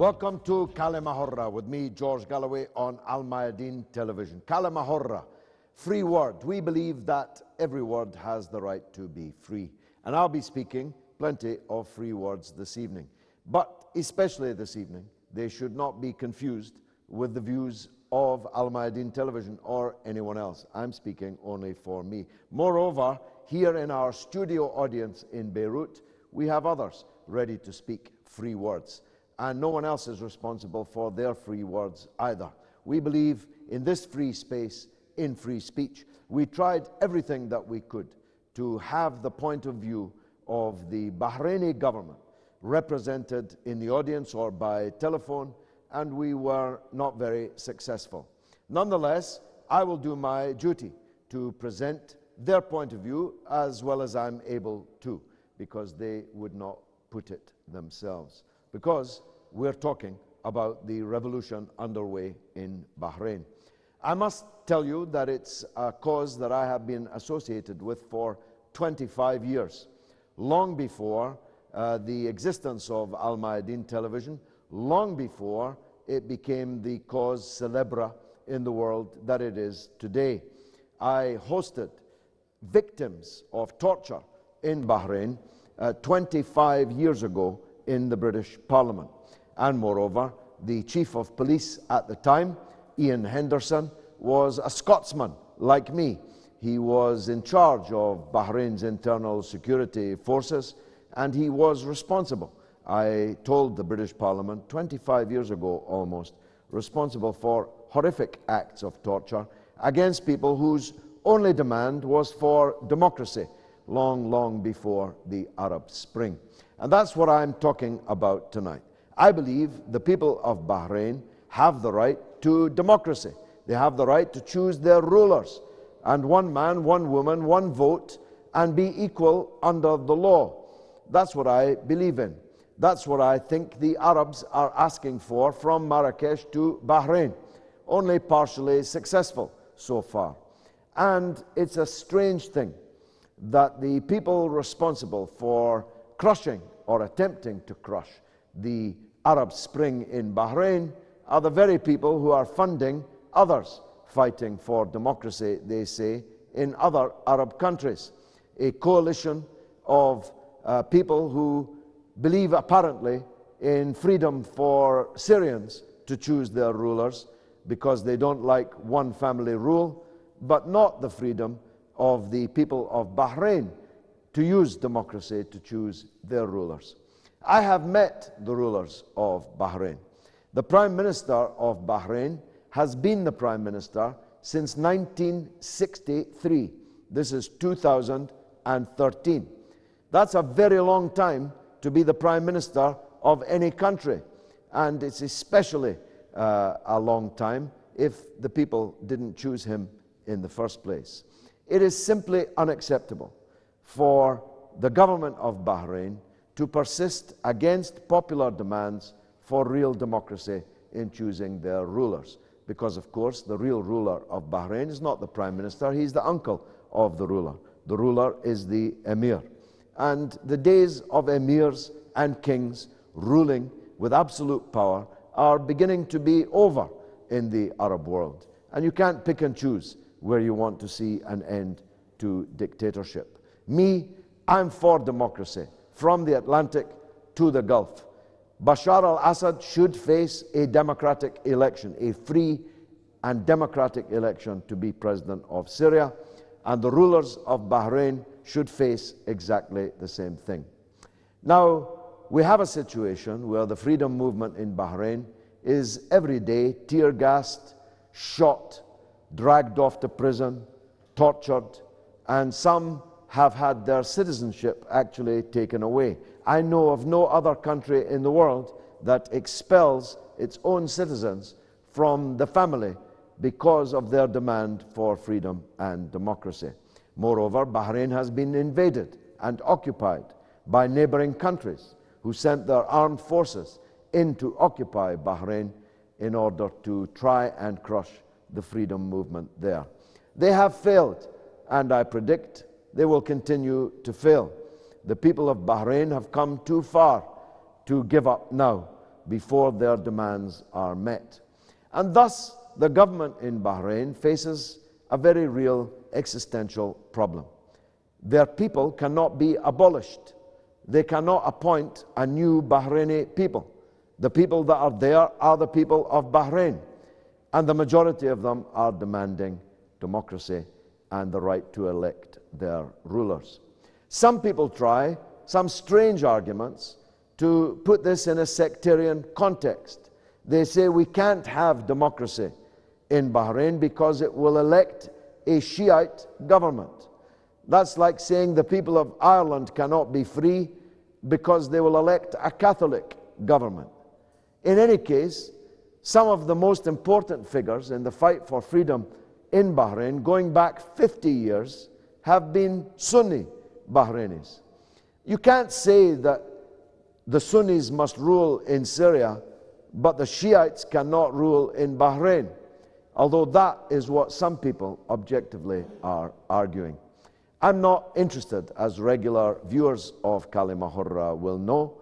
Welcome to Kalimahorra with me, George Galloway, on Al Mayadeen Television. Kalimahorra, free word. We believe that every word has the right to be free. And I'll be speaking plenty of free words this evening. But especially this evening, they should not be confused with the views of Al Mayadeen Television or anyone else. I'm speaking only for me. Moreover, here in our studio audience in Beirut, we have others ready to speak free words. And no one else is responsible for their free words either. We believe in this free space, in free speech. We tried everything that we could to have the point of view of the Bahraini government represented in the audience or by telephone, and we were not very successful. Nonetheless, I will do my duty to present their point of view as well as I'm able to, because they would not put it themselves. Because we're talking about the revolution underway in Bahrain. I must tell you that it's a cause that I have been associated with for 25 years, long before uh, the existence of Al Mayadeen television, long before it became the cause celebra in the world that it is today. I hosted victims of torture in Bahrain uh, 25 years ago in the British Parliament. And moreover, the chief of police at the time, Ian Henderson, was a Scotsman like me. He was in charge of Bahrain's internal security forces and he was responsible. I told the British Parliament 25 years ago almost, responsible for horrific acts of torture against people whose only demand was for democracy long, long before the Arab Spring. And that's what I'm talking about tonight. I believe the people of Bahrain have the right to democracy. They have the right to choose their rulers. And one man, one woman, one vote, and be equal under the law. That's what I believe in. That's what I think the Arabs are asking for from Marrakesh to Bahrain. Only partially successful so far. And it's a strange thing that the people responsible for crushing or attempting to crush the Arab Spring in Bahrain are the very people who are funding others fighting for democracy, they say, in other Arab countries. A coalition of uh, people who believe apparently in freedom for Syrians to choose their rulers because they don't like one family rule, but not the freedom of the people of Bahrain to use democracy to choose their rulers. I have met the rulers of Bahrain. The Prime Minister of Bahrain has been the Prime Minister since 1963. This is 2013. That's a very long time to be the Prime Minister of any country. And it's especially uh, a long time if the people didn't choose him in the first place. It is simply unacceptable for the government of Bahrain to persist against popular demands for real democracy in choosing their rulers. Because, of course, the real ruler of Bahrain is not the prime minister, he's the uncle of the ruler. The ruler is the emir. And the days of emirs and kings ruling with absolute power are beginning to be over in the Arab world. And you can't pick and choose where you want to see an end to dictatorship. Me, I'm for democracy from the Atlantic to the Gulf. Bashar al Assad should face a democratic election, a free and democratic election to be president of Syria, and the rulers of Bahrain should face exactly the same thing. Now, we have a situation where the freedom movement in Bahrain is every day tear gassed, shot, dragged off to prison, tortured, and some have had their citizenship actually taken away. I know of no other country in the world that expels its own citizens from the family because of their demand for freedom and democracy. Moreover, Bahrain has been invaded and occupied by neighboring countries who sent their armed forces in to occupy Bahrain in order to try and crush the freedom movement there. They have failed, and I predict they will continue to fail. The people of Bahrain have come too far to give up now. before their demands are met. And thus, the government in Bahrain faces a very real existential problem. Their people cannot be abolished. They cannot appoint a new Bahraini people. The people that are there are the people of Bahrain, and the majority of them are demanding democracy and the right to elect their rulers. Some people try some strange arguments to put this in a sectarian context. They say we can't have democracy in Bahrain because it will elect a Shiite government. That's like saying the people of Ireland cannot be free because they will elect a Catholic government. In any case, some of the most important figures in the fight for freedom in Bahrain, going back 50 years, have been Sunni Bahrainis. You can't say that the Sunnis must rule in Syria, but the Shiites cannot rule in Bahrain, although that is what some people objectively are arguing. I'm not interested, as regular viewers of Kalima will know,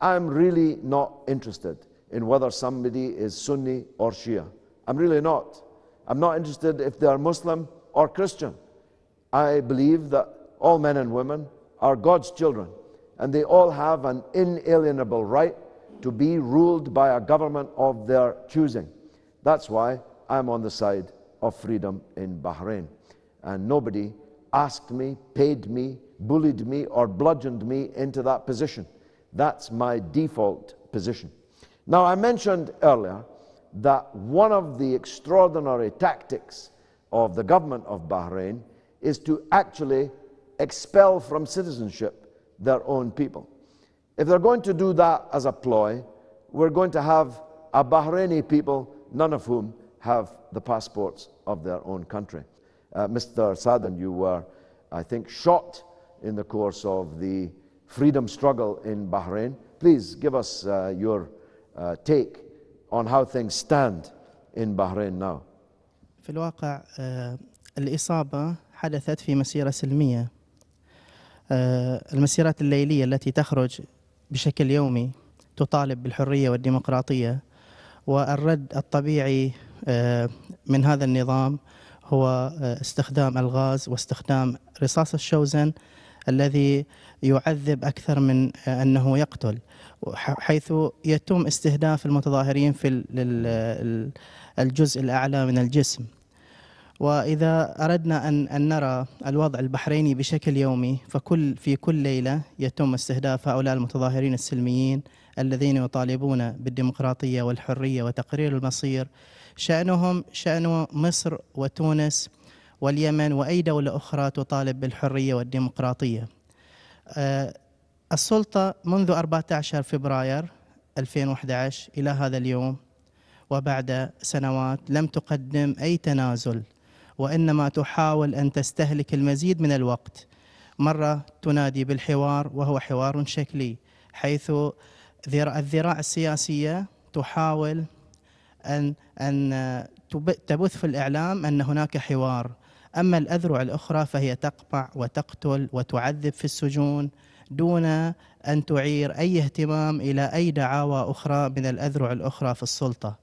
I'm really not interested in whether somebody is Sunni or Shia. I'm really not. I'm not interested if they are Muslim or Christian. I believe that all men and women are God's children, and they all have an inalienable right to be ruled by a government of their choosing. That's why I'm on the side of freedom in Bahrain. And nobody asked me, paid me, bullied me, or bludgeoned me into that position. That's my default position. Now, I mentioned earlier that one of the extraordinary tactics of the government of Bahrain is to actually expel from citizenship their own people. If they're going to do that as a ploy, we're going to have a Bahraini people, none of whom have the passports of their own country. Uh, Mr. Sadan, you were, I think, shot in the course of the freedom struggle in Bahrain. Please give us uh, your uh, take on how things stand in Bahrain now? في الواقع الإصابة حدثت في مسيرة سلمية المسيرات الليلية التي تخرج بشكل يومي تطالب بالحرية والديمقراطية والرد الطبيعي من هذا النظام هو استخدام الغاز واستخدام رصاص الشوزن الذي يعذب أكثر من أنه يقتل حيث يتم استهداف المتظاهرين في الجزء الأعلى من الجسم. وإذا أردنا أن, أن نرى الوضع البحريني بشكل يومي فكل في كل ليلة يتم استهداف هؤلاء المتظاهرين السلميين الذين يطالبون بالديمقراطية والحرية وتقرير المصير. شأنهم شأن مصر وتونس واليمن وأي دولة أخرى تطالب بالحرية والديمقراطية. السلطة منذ 14 فبراير 2011 إلى هذا اليوم وبعد سنوات لم تقدم أي تنازل وإنما تحاول أن تستهلك المزيد من الوقت. مرة تنادي بالحوار وهو حوار شكلي حيث الذراع السياسية تحاول أن أن تبث في الإعلام أن هناك حوار. أما الأذرع الأخرى فهي تقمع وتقتل وتعذب في السجون دون أن تعير أي اهتمام إلى أي دعاوى أخرى من الأذرع الأخرى في السلطة.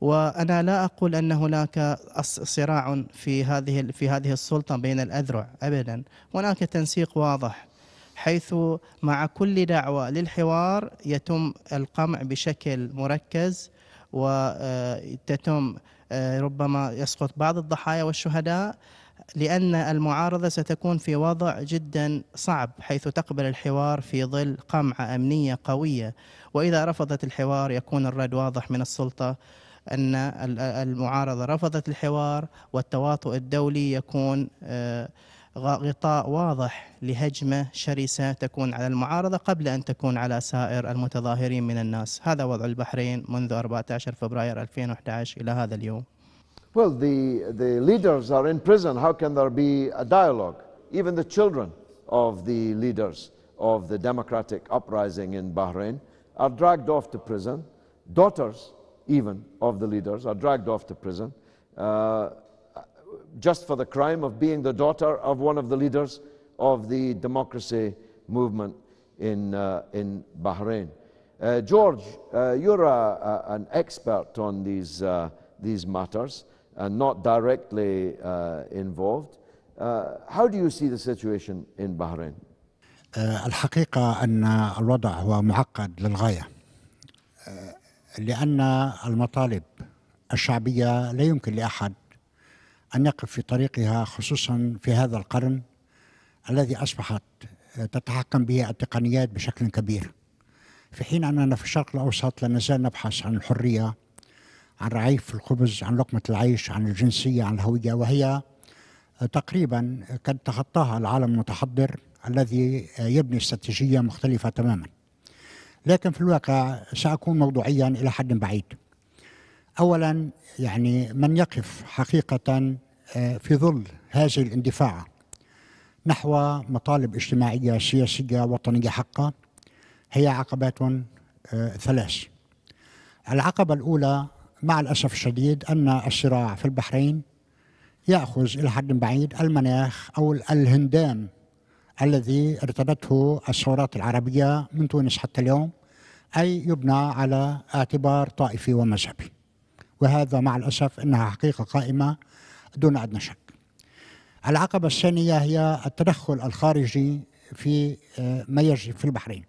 وأنا لا أقول أن هناك صراع في هذه في هذه السلطة بين الأذرع أبدا. هناك تنسيق واضح حيث مع كل دعوة للحوار يتم القمع بشكل مركز وتتم ربما يسقط بعض الضحايا والشهداء لأن المعارضة ستكون في وضع جدا صعب حيث تقبل الحوار في ظل قمعة أمنية قوية. وإذا رفضت الحوار يكون الرد واضح من السلطة أن المعارضة رفضت الحوار والتواطؤ الدولي يكون غطاء واضح لهجمة شرسة تكون على المعارضة قبل أن تكون على سائر المتظاهرين من الناس هذا وضع البحرين منذ 14 فبراير 2011 إلى هذا اليوم Well, the, the leaders are in prison. How can there be a dialogue? Even the children of the leaders of the democratic uprising in Bahrain are dragged off to prison. Daughters, even, of the leaders are dragged off to prison uh, just for the crime of being the daughter of one of the leaders of the democracy movement in, uh, in Bahrain. Uh, George, uh, you're a, a, an expert on these, uh, these matters and not directly uh, involved. Uh, how do you see the situation in Bahrain? آه، الحقيقة أن الوضع هو معقد للغاية آه، لأن المطالب الشعبية لا يمكن لأحد أن يقف في طريقها خصوصا في هذا القرن الذي أصبحت آه، تتحكم به التقنيات بشكل كبير. في حين أننا في الشرق الأوسط لا نزال نبحث عن الحرية عن رغيف الخبز عن لقمة العيش عن الجنسية عن الهوية وهي تقريبا قد تخطاها العالم المتحضر الذي يبني استراتيجية مختلفة تماما. لكن في الواقع سأكون موضوعيا إلى حد بعيد. أولا يعني من يقف حقيقة آه، في ظل هذه الاندفاع نحو مطالب اجتماعية سياسية وطنية حقة هي عقبات آه، ثلاث. العقبة الأولى مع الأسف الشديد أن الصراع في البحرين يأخذ إلى حد بعيد المناخ أو الهندام الذي ارتدته الثورات العربية من تونس حتى اليوم أي يبنى على اعتبار طائفي ومذهبي. وهذا مع الأسف أنها حقيقة قائمة دون أدنى شك. العقبة الثانية هي التدخل الخارجي في آه، ما يجري في البحرين.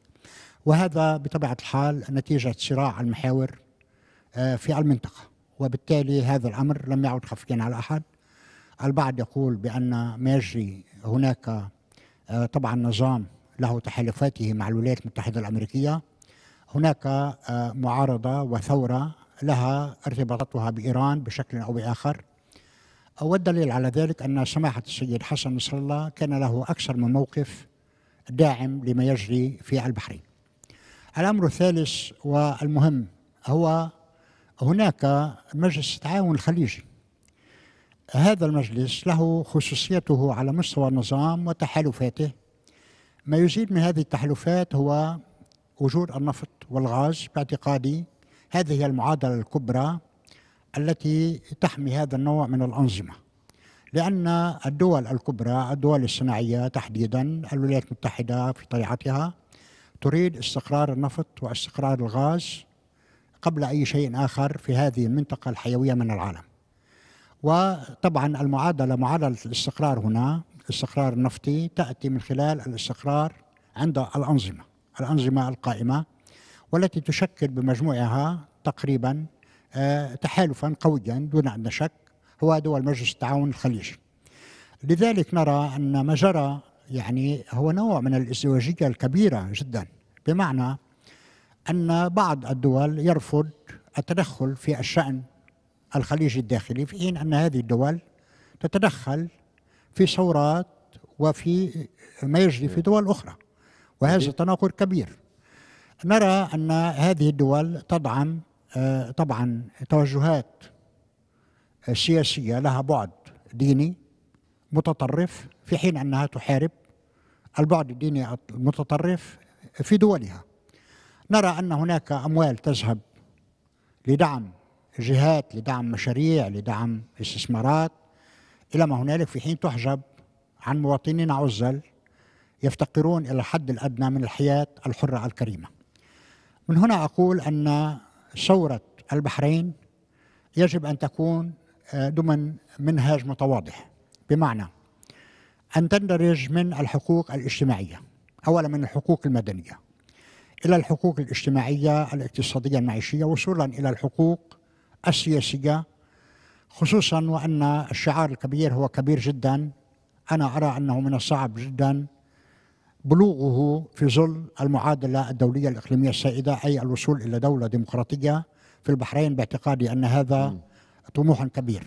وهذا بطبيعة الحال نتيجة صراع المحاور آه، في المنطقة. وبالتالي هذا الأمر لم يعد خفيا على أحد. البعض يقول بأن ما يجري هناك آه، طبعا نظام له تحالفاته مع الولايات المتحدة الأمريكية. هناك معارضة وثورة لها ارتباطاتها بإيران بشكل أو بآخر. والدليل على ذلك أن سماحة السيد حسن نصر الله كان له أكثر من موقف داعم لما يجري في البحرين. الأمر الثالث والمهم هو هناك مجلس التعاون الخليجي. هذا المجلس له خصوصيته على مستوى النظام وتحالفاته. ما يزيد من هذه التحالفات هو وجود النفط والغاز باعتقادي هذه هي المعادلة الكبرى التي تحمي هذا النوع من الأنظمة لأن الدول الكبرى الدول الصناعية تحديدا الولايات المتحدة في طليعتها تريد استقرار النفط واستقرار الغاز قبل أي شيء آخر في هذه المنطقة الحيوية من العالم. وطبعا المعادلة معادلة الاستقرار هنا الاستقرار النفطي تأتي من خلال الاستقرار عند الأنظمة الأنظمة القائمة والتي تشكل بمجموعها تقريبا آه، تحالفا قويا دون أدنى شك هو دول مجلس التعاون الخليجي. لذلك نرى أن ما جرى يعني هو نوع من الإزدواجية الكبيرة جدا بمعنى أن بعض الدول يرفض التدخل في الشأن الخليجي الداخلي في حين أن هذه الدول تتدخل في ثورات وفي ما يجري في دول أخرى وهذا تناقض كبير. نرى أن هذه الدول تدعم آه، طبعا توجهات سياسية لها بعد ديني متطرف في حين أنها تحارب البعد الديني المتطرف في دولها. نرى أن هناك أموال تذهب لدعم جهات لدعم مشاريع لدعم استثمارات إلى ما هنالك في حين تحجب عن مواطنين عزل يفتقرون إلى الحد الأدنى من الحياة الحرة الكريمة. من هنا أقول أن ثورة البحرين يجب أن تكون آه، ضمن منهاج متواضع. بمعنى أن تندرج من الحقوق الاجتماعية أولا من الحقوق المدنية إلى الحقوق الاجتماعية الاقتصادية المعيشية وصولا إلى الحقوق السياسية خصوصا وأن الشعار الكبير هو كبير جدا. أنا أرى أنه من الصعب جدا بلوغه في ظل المعادلة الدولية الإقليمية السائدة أي الوصول إلى دولة ديمقراطية في البحرين باعتقادي أن هذا طموح كبير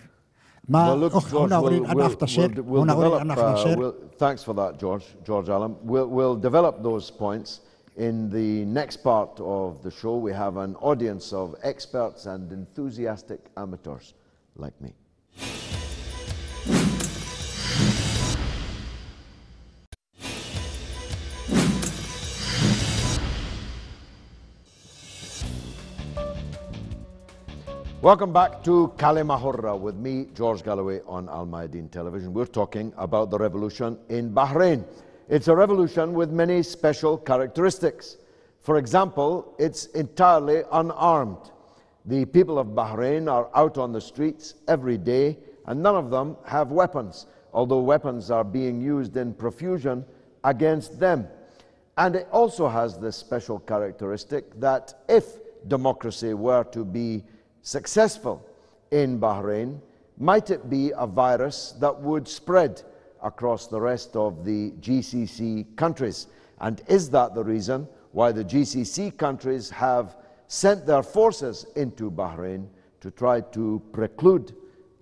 ما Well, look, أخ... George, هنا we'll, أريد أن أختصر we'll, we'll هنا أريد أن uh, أختصر we'll, thanks for that, George, George Allen. We'll, we'll develop those points in the next part of the show. We have an audience of experts and enthusiastic amateurs like me. Welcome back to Kalimahurra with me, George Galloway, on Al Mayadeen Television. We're talking about the revolution in Bahrain. It's a revolution with many special characteristics. For example, it's entirely unarmed. The people of Bahrain are out on the streets every day, and none of them have weapons, although weapons are being used in profusion against them. And it also has this special characteristic that if democracy were to be successful in Bahrain, might it be a virus that would spread across the rest of the GCC countries? And is that the reason why the GCC countries have sent their forces into Bahrain to try to preclude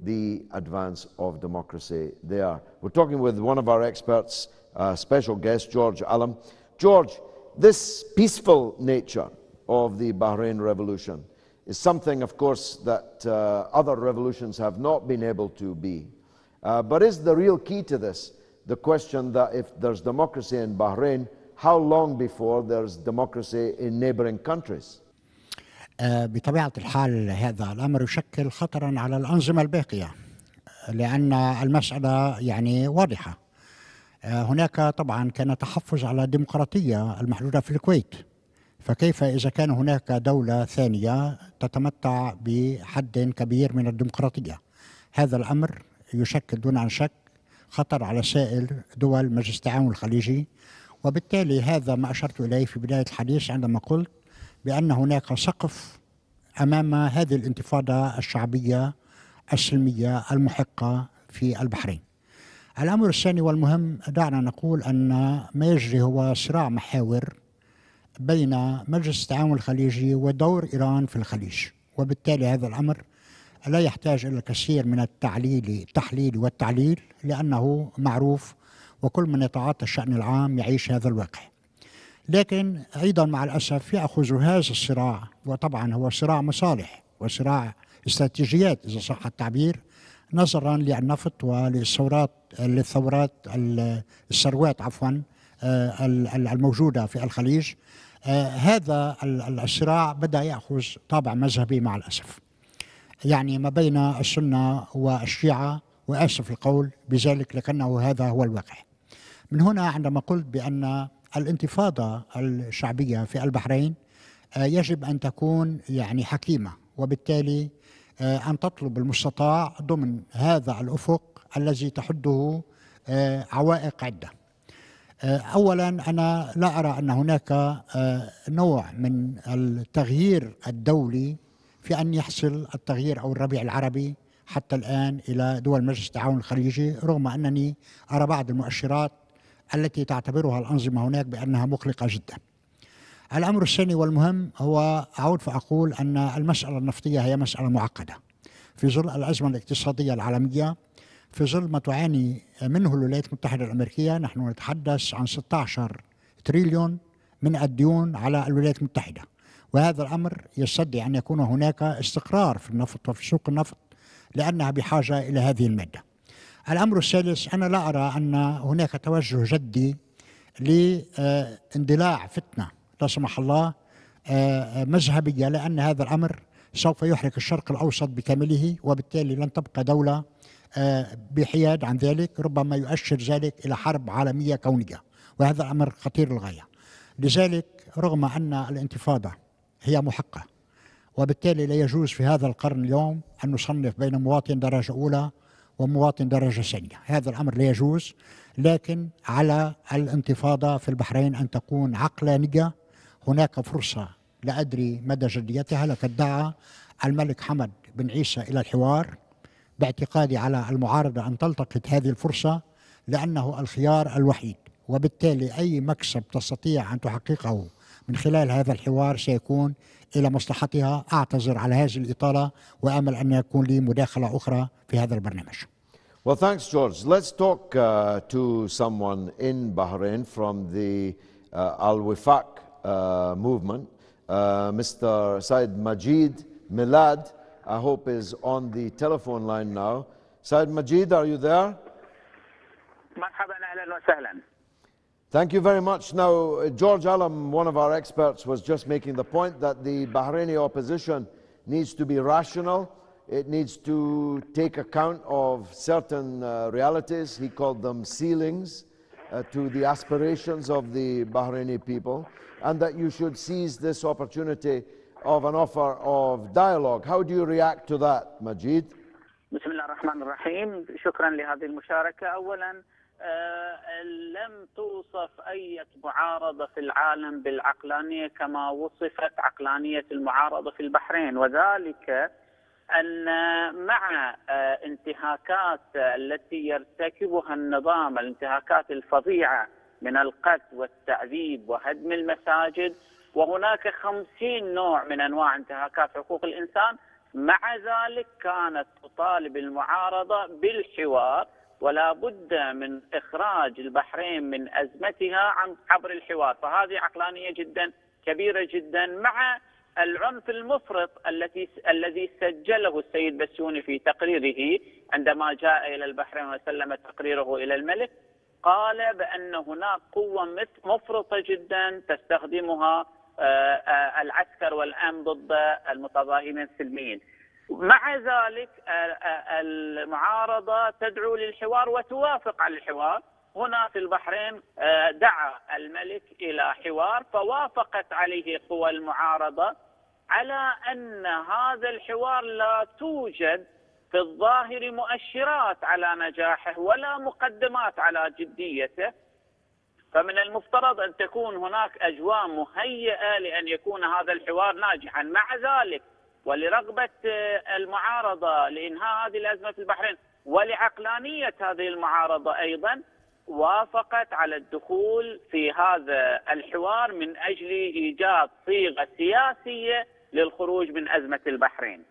the advance of democracy there? We're talking with one of our experts, uh, special guest, George Allam. George, this peaceful nature of the Bahrain Revolution is something, of course, that uh, other revolutions have not been able to be. Uh, but is the real key to this the question that if there's democracy in Bahrain, how long before there's democracy in neighboring countries? آه، بطبيعة الحال هذا الأمر يشكل خطرا على الأنظمة الباقية لأن المسألة يعني واضحة آه، هناك طبعا كان تحفظ على الديمقراطية المحدودة في الكويت فكيف إذا كان هناك دولة ثانية تتمتع بحد كبير من الديمقراطية؟ هذا الأمر يشكل دون عن شك خطر على سائر دول مجلس التعاون الخليجي وبالتالي هذا ما أشرت إليه في بداية الحديث عندما قلت بأن هناك سقف أمام هذه الانتفاضة الشعبية السلمية المحقة في البحرين. الأمر الثاني والمهم دعنا نقول أن ما يجري هو صراع محاور بين مجلس التعاون الخليجي ودور إيران في الخليج. وبالتالي هذا الأمر لا يحتاج إلى الكثير من التعليل التحليل والتعليل لأنه معروف وكل من يتعاطى الشأن العام يعيش هذا الواقع. لكن أيضا مع الأسف يأخذ هذا الصراع وطبعا هو صراع مصالح وصراع استراتيجيات إذا صح التعبير نظرا للنفط وللثورات للثورات الثروات عفوا الموجودة في الخليج. آه، هذا الصراع بدأ يأخذ طابع مذهبي مع الأسف. يعني ما بين السنة والشيعة وآسف القول بذلك لكنه هذا هو الواقع. من هنا عندما قلت بأن الانتفاضة الشعبية في البحرين آه، يجب أن تكون يعني حكيمة وبالتالي آه، أن تطلب المستطاع ضمن هذا الأفق الذي تحده آه، عوائق عدة. أولا أنا لا أرى أن هناك نوع من التغيير الدولي في أن يحصل التغيير أو الربيع العربي حتى الآن إلى دول مجلس التعاون الخليجي رغم أنني أرى بعض المؤشرات التي تعتبرها الأنظمة هناك بأنها مقلقة جدا. الأمر الثاني والمهم هو أعود فأقول أن المسألة النفطية هي مسألة معقدة. في ظل الأزمة الاقتصادية العالمية في ظل ما تعاني منه الولايات المتحدة الأمريكية نحن نتحدث عن 16 تريليون من الديون على الولايات المتحدة. وهذا الأمر يستدعي أن يكون هناك استقرار في النفط وفي سوق النفط لأنها بحاجة إلى هذه المادة. الأمر الثالث أنا لا أرى أن هناك توجه جدي لاندلاع فتنة لا سمح الله آه، مذهبية لأن هذا الأمر سوف يحرق الشرق الأوسط بكامله وبالتالي لن تبقى دولة آه، بحياد عن ذلك ربما يؤشر ذلك إلى حرب عالمية كونية وهذا الأمر خطير للغاية. لذلك رغم أن الانتفاضة هي محقة وبالتالي لا يجوز في هذا القرن اليوم أن نصنف بين مواطن درجة أولى ومواطن درجة ثانية. هذا الأمر لا يجوز لكن على الانتفاضة في البحرين أن تكون عقلانية هناك فرصة لا أدري مدى جديتها لقد دعا الملك حمد بن عيسى إلى الحوار. باعتقادي على المعارضة أن تلتقط هذه الفرصة لأنه الخيار الوحيد وبالتالي أي مكسب تستطيع أن تحققه من خلال هذا الحوار سيكون إلى مصلحتها أعتذر على هذه الإطالة وأمل أن يكون لي مداخلة أخرى في هذا البرنامج Well, thanks, George. Let's talk uh, to someone in Bahrain from the uh, Al Wifaq uh, movement. Uh, Mr. Said Majid Milad, I hope, is on the telephone line now. Said Majid, are you there? Thank you very much. Now, uh, George Alam, one of our experts, was just making the point that the Bahraini opposition needs to be rational. It needs to take account of certain uh, realities. He called them ceilings uh, to the aspirations of the Bahraini people, and that you should seize this opportunity of an offer of dialogue. How do you react to that, Majid? بسم الله الرحمن الرحيم شكرا لهذه المشاركة أولا لم توصف أي معارضة في العالم بالعقلانية كما وصفت عقلانية المعارضة في البحرين وذلك أن مع انتهاكات التي يرتكبها النظام الانتهاكات الفظيعة من القتل والتعذيب وهدم المساجد وهناك خمسين نوع من أنواع انتهاكات حقوق الإنسان. مع ذلك كانت تطالب المعارضة بالحوار ولا بد من إخراج البحرين من أزمتها عن عبر الحوار. فهذه عقلانية جدا كبيرة جدا مع العنف المفرط التي الذي سجله السيد بسيوني في تقريره عندما جاء إلى البحرين وسلم تقريره إلى الملك. قال بأن هناك قوة مفرطة جدا تستخدمها العسكر والامن ضد المتظاهرين السلميين. مع ذلك آه، المعارضة تدعو للحوار وتوافق على الحوار هنا في البحرين آه، دعا الملك إلى حوار فوافقت عليه قوى المعارضة على أن هذا الحوار لا توجد في الظاهر مؤشرات على نجاحه ولا مقدمات على جديته فمن المفترض أن تكون هناك أجواء مهيئة لأن يكون هذا الحوار ناجحا مع ذلك ولرغبة آه، المعارضة لإنهاء هذه الأزمة في البحرين ولعقلانية هذه المعارضة أيضا وافقت على الدخول في هذا الحوار من أجل إيجاد صيغة سياسية للخروج من أزمة البحرين.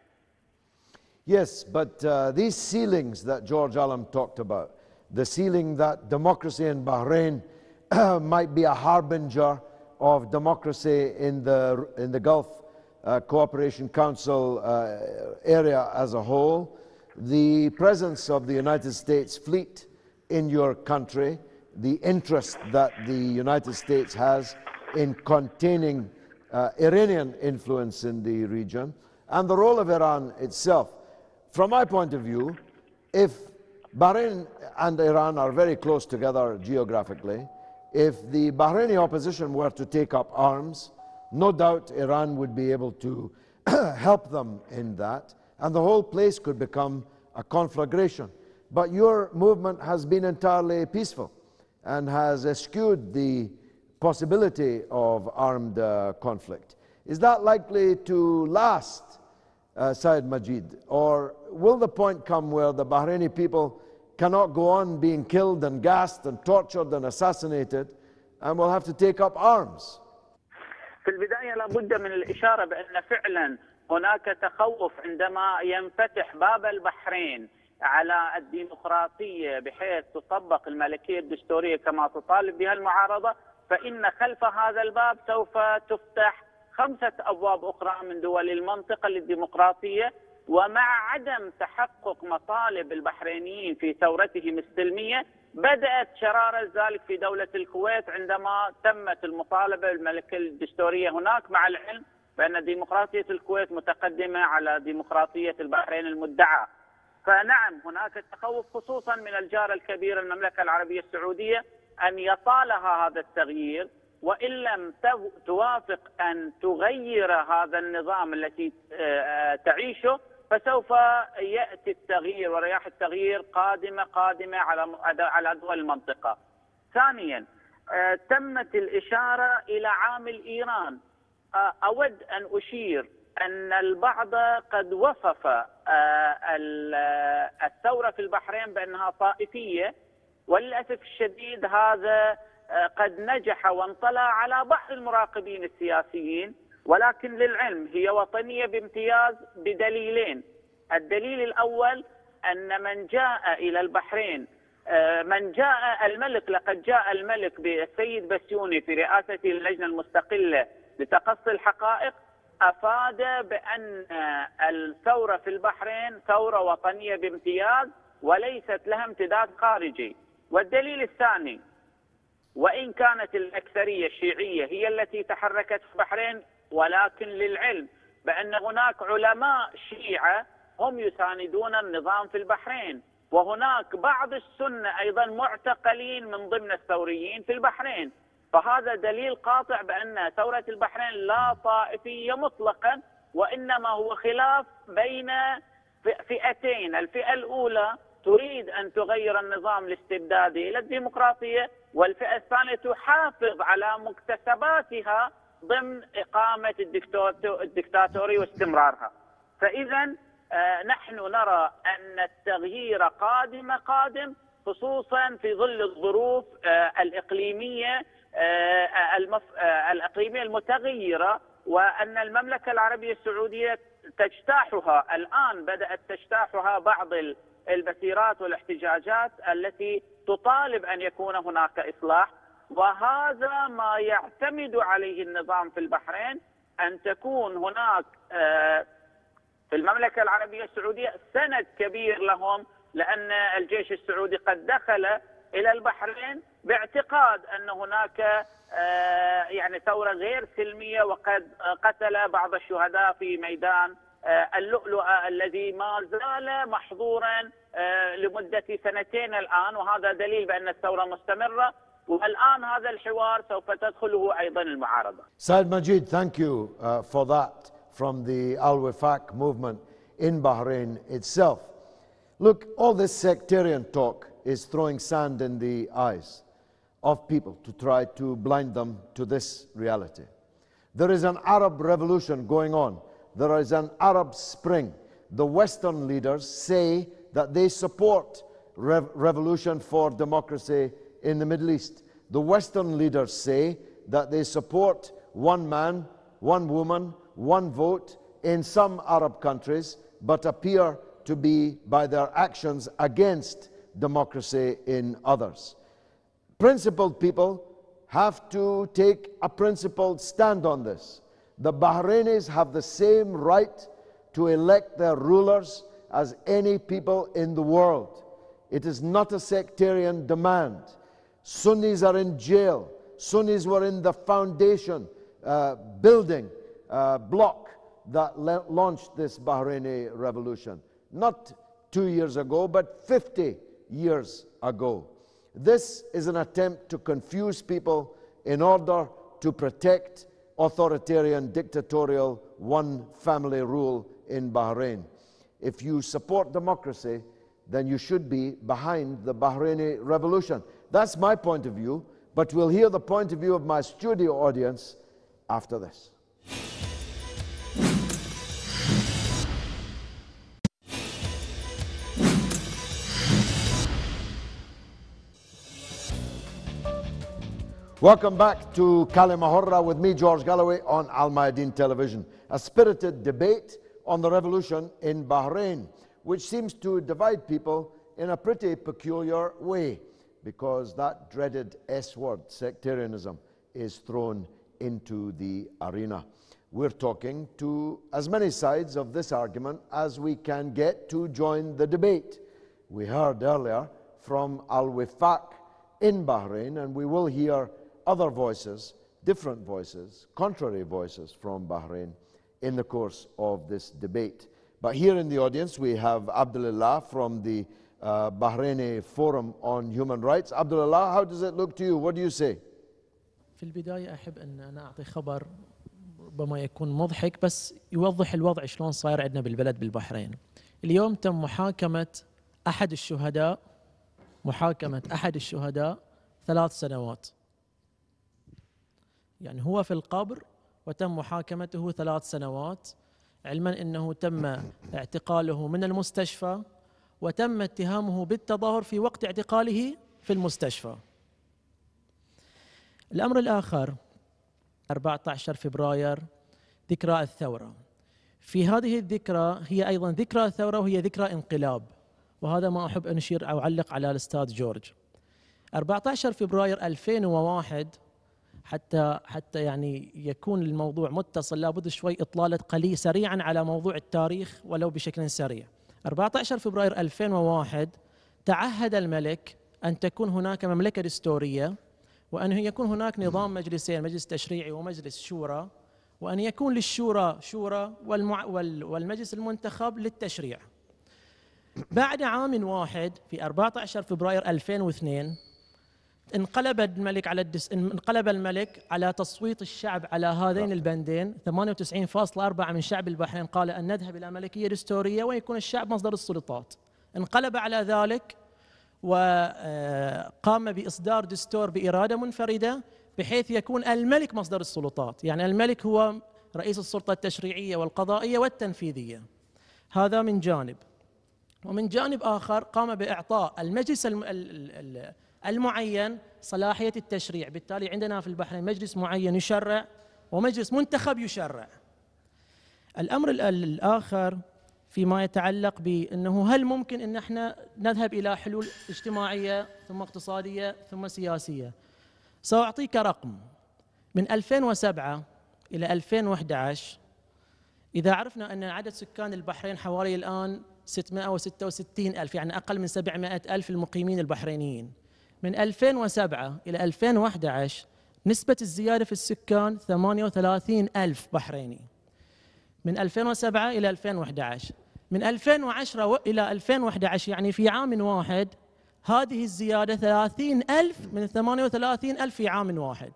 Yes, but uh, these ceilings that George Alam talked about, the ceiling that democracy in Bahrain might be a harbinger of democracy in the, in the Gulf uh, Cooperation Council uh, area as a whole, the presence of the United States fleet in your country, the interest that the United States has in containing uh, Iranian influence in the region, and the role of Iran itself. From my point of view, if Bahrain and Iran are very close together geographically, if the Bahraini opposition were to take up arms, no doubt Iran would be able to help them in that, and the whole place could become a conflagration. But your movement has been entirely peaceful and has eschewed the possibility of armed uh, conflict. Is that likely to last, uh, Majid? Or will the point come where the Bahraini people cannot go on being killed and gassed and tortured and assassinated and will have to take up arms? في البداية لابد من الإشارة بأن فعلا هناك تخوف عندما ينفتح باب البحرين على الديمقراطية بحيث تطبق الملكية الدستورية كما تطالب بها المعارضة فإن خلف هذا الباب سوف تفتح خمسة أبواب أخرى من دول المنطقة للديمقراطية ومع عدم تحقق مطالب البحرينيين في ثورتهم السلمية بدأت شرارة ذلك في دولة الكويت عندما تمت المطالبة. بالملكيه الدستورية هناك مع العلم بأن ديمقراطية الكويت متقدمة على ديمقراطية البحرين المدعاة. فنعم هناك تخوف خصوصا من الجار الكبير المملكة العربية السعودية أن يطالها هذا التغيير وإن لم توافق أن تغير هذا النظام التي آه، تعيشه. فسوف يأتي التغيير ورياح التغيير قادمة قادمة على على دول المنطقة. ثانيا آه، تمت الإشارة إلى عامل ايران آه، أود أن أشير أن البعض قد وصف آه، الثورة في البحرين بأنها طائفية. وللأسف الشديد هذا قد نجح وانطلع على بعض المراقبين السياسيين. ولكن للعلم هي وطنية بامتياز بدليلين. الدليل الأول أن من جاء إلى البحرين آه، من جاء الملك لقد جاء الملك بالسيد بسيوني في رئاسة اللجنة المستقلة لتقصي الحقائق أفاد بأن الثورة في البحرين ثورة وطنية بامتياز وليست لها امتداد خارجي. والدليل الثاني وإن كانت الأكثرية الشيعية هي التي تحركت في البحرين ولكن للعلم بأن هناك علماء شيعة هم يساندون النظام في البحرين وهناك بعض السنة أيضا معتقلين من ضمن الثوريين في البحرين. فهذا دليل قاطع بأن ثورة البحرين لا طائفية مطلقا وإنما هو خلاف بين فئتين. الفئة الأولى تريد أن تغير النظام الاستبدادي إلى الديمقراطية والفئة الثانية تحافظ على مكتسباتها ضمن إقامة الدكتاتوري واستمرارها. فإذا آه، نحن نرى أن التغيير قادم قادم خصوصا في ظل الظروف آه، الإقليمية آه، الإقليمية المتغيرة وأن المملكة العربية السعودية تجتاحها. الآن بدأت تجتاحها بعض البسيرات والاحتجاجات التي تطالب أن يكون هناك إصلاح. وهذا ما يعتمد عليه النظام في البحرين أن تكون هناك في المملكة العربية السعودية سند كبير لهم لأن الجيش السعودي قد دخل إلى البحرين باعتقاد أن هناك آه، يعني ثورة غير سلمية وقد قتل بعض الشهداء في ميدان آه، اللؤلؤة الذي ما زال محظورا آه، لمدة سنتين الآن. وهذا دليل بأن الثورة مستمرة. والآن هذا الحوار سوف تدخله أيضا المعارضة سيد مجيد thank you uh, for that from the Al Wifaq movement in Bahrain itself. Look, all this sectarian talk is throwing sand in the eyes of people to try to blind them to this reality. There is an Arab revolution going on. There is an Arab spring. The Western leaders say that they support rev revolution for democracy in the Middle East. The Western leaders say that they support one man, one woman, one vote in some Arab countries, but appear to be, by their actions, against democracy in others. Principled people have to take a principled stand on this. The Bahrainis have the same right to elect their rulers as any people in the world. It is not a sectarian demand. Sunnis are in jail. Sunnis were in the foundation uh, building uh, bloc that launched this Bahraini revolution. Not two years ago, but 50 years ago. This is an attempt to confuse people in order to protect authoritarian, dictatorial, one family rule in Bahrain. If you support democracy, then you should be behind the Bahraini revolution. That's my point of view, but we'll hear the point of view of my studio audience after this. Welcome back to Kalimahorra with me, George Galloway, on Al Mayadeen Television. A spirited debate on the revolution in Bahrain, which seems to divide people in a pretty peculiar way because that dreaded S word, sectarianism, is thrown into the arena. We're talking to as many sides of this argument as we can get to join the debate. We heard earlier from Al Wifaq in Bahrain, and we will hear other voices, different voices, contrary voices from Bahrain in the course of this debate. But here in the audience, we have Abdullah from the uh, Bahraini Forum on Human Rights. Abdullah, how does it look to you? What do you say? في البداية أحب أن أنا أعطي خبر ربما يكون مضحك بس يوضح الوضع شلون صاير عندنا بالبلد بالبحرين اليوم تم محاكمة أحد الشهداء محاكمة أحد الشهداء ثلاث سنوات يعني هو في القبر وتم محاكمته ثلاث سنوات علما إنه تم اعتقاله من المستشفى وتم اتهامه بالتظاهر في وقت اعتقاله في المستشفى. الأمر الآخر 14 فبراير ذكرى الثورة. في هذه الذكرى هي أيضا ذكرى الثورة وهي ذكرى انقلاب وهذا ما أحب أن أشير أو أعلق على الأستاذ جورج. 14 فبراير 2001 حتى حتى يعني يكون الموضوع متصل لابد شوي إطلالة قليل سريعا على موضوع التاريخ ولو بشكل سريع 14 فبراير 2001 تعهد الملك أن تكون هناك مملكة دستورية وأن يكون هناك نظام مجلسين مجلس تشريعي ومجلس شورى وأن يكون للشورى شورى والمع والمجلس المنتخب للتشريع. بعد عام واحد في 14 فبراير 2002 انقلب الملك على الدس... انقلب الملك على تصويت الشعب على هذين البندين. 98.4 من شعب البحرين قال أن نذهب إلى ملكية دستورية ويكون الشعب مصدر السلطات. انقلب على ذلك وقام بإصدار دستور بإرادة منفردة بحيث يكون الملك مصدر السلطات. يعني الملك هو رئيس السلطة التشريعية والقضائية والتنفيذية. هذا من جانب. ومن جانب آخر قام بإعطاء المجلس المعين صلاحية التشريع، بالتالي عندنا في البحرين مجلس معين يشرع ومجلس منتخب يشرع. الأمر الآخر فيما يتعلق بأنه هل ممكن أن إحنا نذهب إلى حلول اجتماعية ثم اقتصادية ثم سياسية؟ سأعطيك رقم من 2007 إلى 2011 إذا عرفنا أن عدد سكان البحرين حوالي الآن 666 ألف يعني أقل من 700 ألف المقيمين البحرينيين من 2007 إلى 2011 نسبة الزيادة في السكان 38 ألف بحريني. من 2007 إلى 2011 من 2010 إلى 2011 يعني في عام واحد هذه الزيادة 30 ألف من 38 ألف في عام واحد.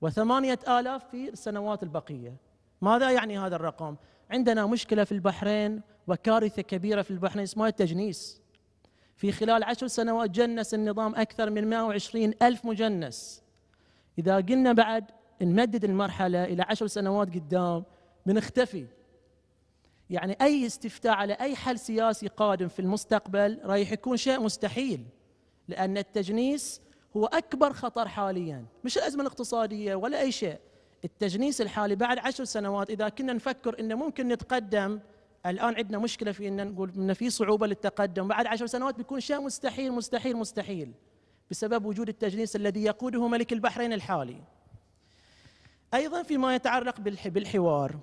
وثمانية آلاف في السنوات البقية. ماذا يعني هذا الرقم؟ عندنا مشكلة في البحرين وكارثة كبيرة في البحرين اسمها التجنيس. في خلال عشر سنوات جنس النظام أكثر من 120 ألف مجنس. إذا قلنا بعد نمدد المرحلة إلى عشر سنوات قدام بنختفي. يعني أي استفتاء على أي حل سياسي قادم في المستقبل رايح يكون شيء مستحيل لأن التجنيس هو أكبر خطر حاليا. مش الأزمة الاقتصادية ولا أي شيء. التجنيس الحالي بعد عشر سنوات إذا كنا نفكر أنه ممكن نتقدم الآن عندنا مشكلة في أن نقول أن في صعوبة للتقدم. بعد عشر سنوات بيكون شيء مستحيل مستحيل مستحيل بسبب وجود التجنيس الذي يقوده ملك البحرين الحالي. أيضا فيما يتعلق بالحوار.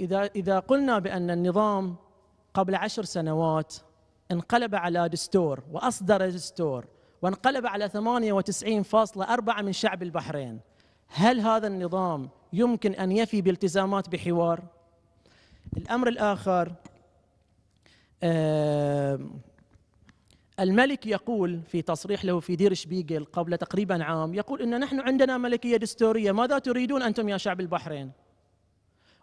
إذا إذا قلنا بأن النظام قبل عشر سنوات انقلب على دستور وأصدر دستور وانقلب على 98.4 من شعب البحرين هل هذا النظام يمكن أن يفي بالتزامات بحوار؟ الأمر الآخر الملك يقول في تصريح له في دير شبيغل قبل تقريبا عام يقول إن نحن عندنا ملكية دستورية ماذا تريدون أنتم يا شعب البحرين؟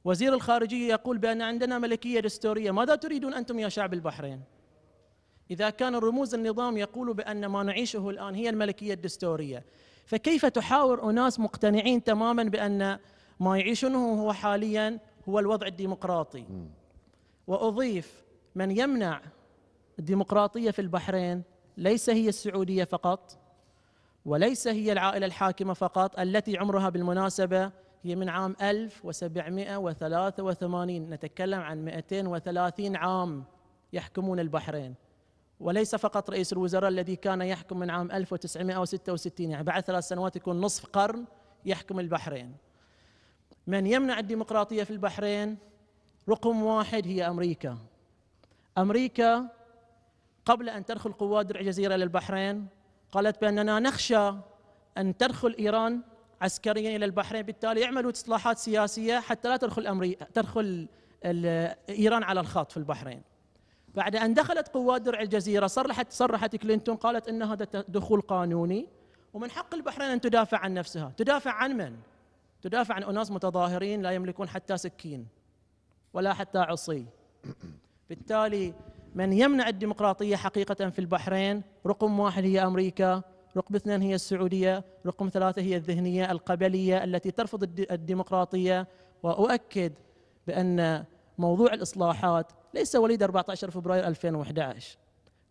وزير الخارجية يقول بأن عندنا ملكية دستورية ماذا تريدون أنتم يا شعب البحرين؟ إذا كان رموز النظام يقول بأن ما نعيشه الآن هي الملكية الدستورية فكيف تحاور أناس مقتنعين تماما بأن ما يعيشونه هو حاليا هو الوضع الديمقراطي. وأضيف من يمنع الديمقراطية في البحرين ليس هي السعودية فقط وليس هي العائلة الحاكمة فقط التي عمرها بالمناسبة هي من عام 1783 نتكلم عن 230 عام يحكمون البحرين. وليس فقط رئيس الوزراء الذي كان يحكم من عام 1966 يعني بعد ثلاث سنوات يكون نصف قرن يحكم البحرين. من يمنع الديمقراطية في البحرين رقم واحد هي أمريكا. أمريكا قبل أن تدخل قوات درع الجزيرة إلى البحرين قالت بأننا نخشى أن تدخل إيران عسكريا إلى البحرين بالتالي يعملوا إصلاحات سياسية حتى لا تدخل أمريكا تدخل إيران على الخط في البحرين. بعد أن دخلت قوات درع الجزيرة صرحت صرحت كلينتون قالت أن هذا دخول قانوني ومن حق البحرين أن تدافع عن نفسها. تدافع عن من؟ تدافع عن أناس متظاهرين لا يملكون حتى سكين ولا حتى عصي. بالتالي من يمنع الديمقراطية حقيقة في البحرين رقم واحد هي أمريكا رقم اثنين هي السعودية رقم ثلاثة هي الذهنية القبلية التي ترفض الديمقراطية. وأؤكد بأن موضوع الإصلاحات ليس وليد 14 فبراير 2011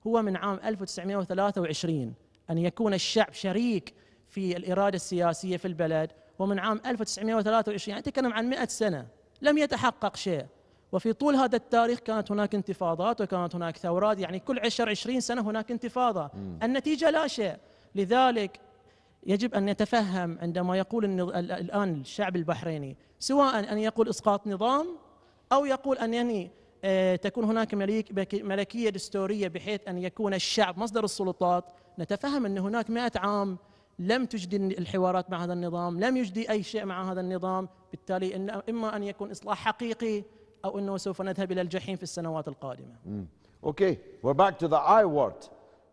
هو من عام 1923 أن يكون الشعب شريك في الإرادة السياسية في البلد. ومن عام 1923 يعني نتكلم عن 100 سنة لم يتحقق شيء. وفي طول هذا التاريخ كانت هناك انتفاضات وكانت هناك ثورات يعني كل 10 20 سنة هناك انتفاضة. النتيجة لا شيء. لذلك يجب أن نتفهم عندما يقول الآن الشعب البحريني سواء أن يقول إسقاط نظام أو يقول أن يعني تكون هناك ملكية دستورية بحيث أن يكون الشعب مصدر السلطات. نتفهم أن هناك مئة عام لم تجدي الحوارات مع هذا النظام لم يجدي أي شيء مع هذا النظام بالتالي إن إما أن يكون إصلاح حقيقي أو أنه سوف نذهب إلى الجحيم في السنوات القادمة Okay, we're back to the I word.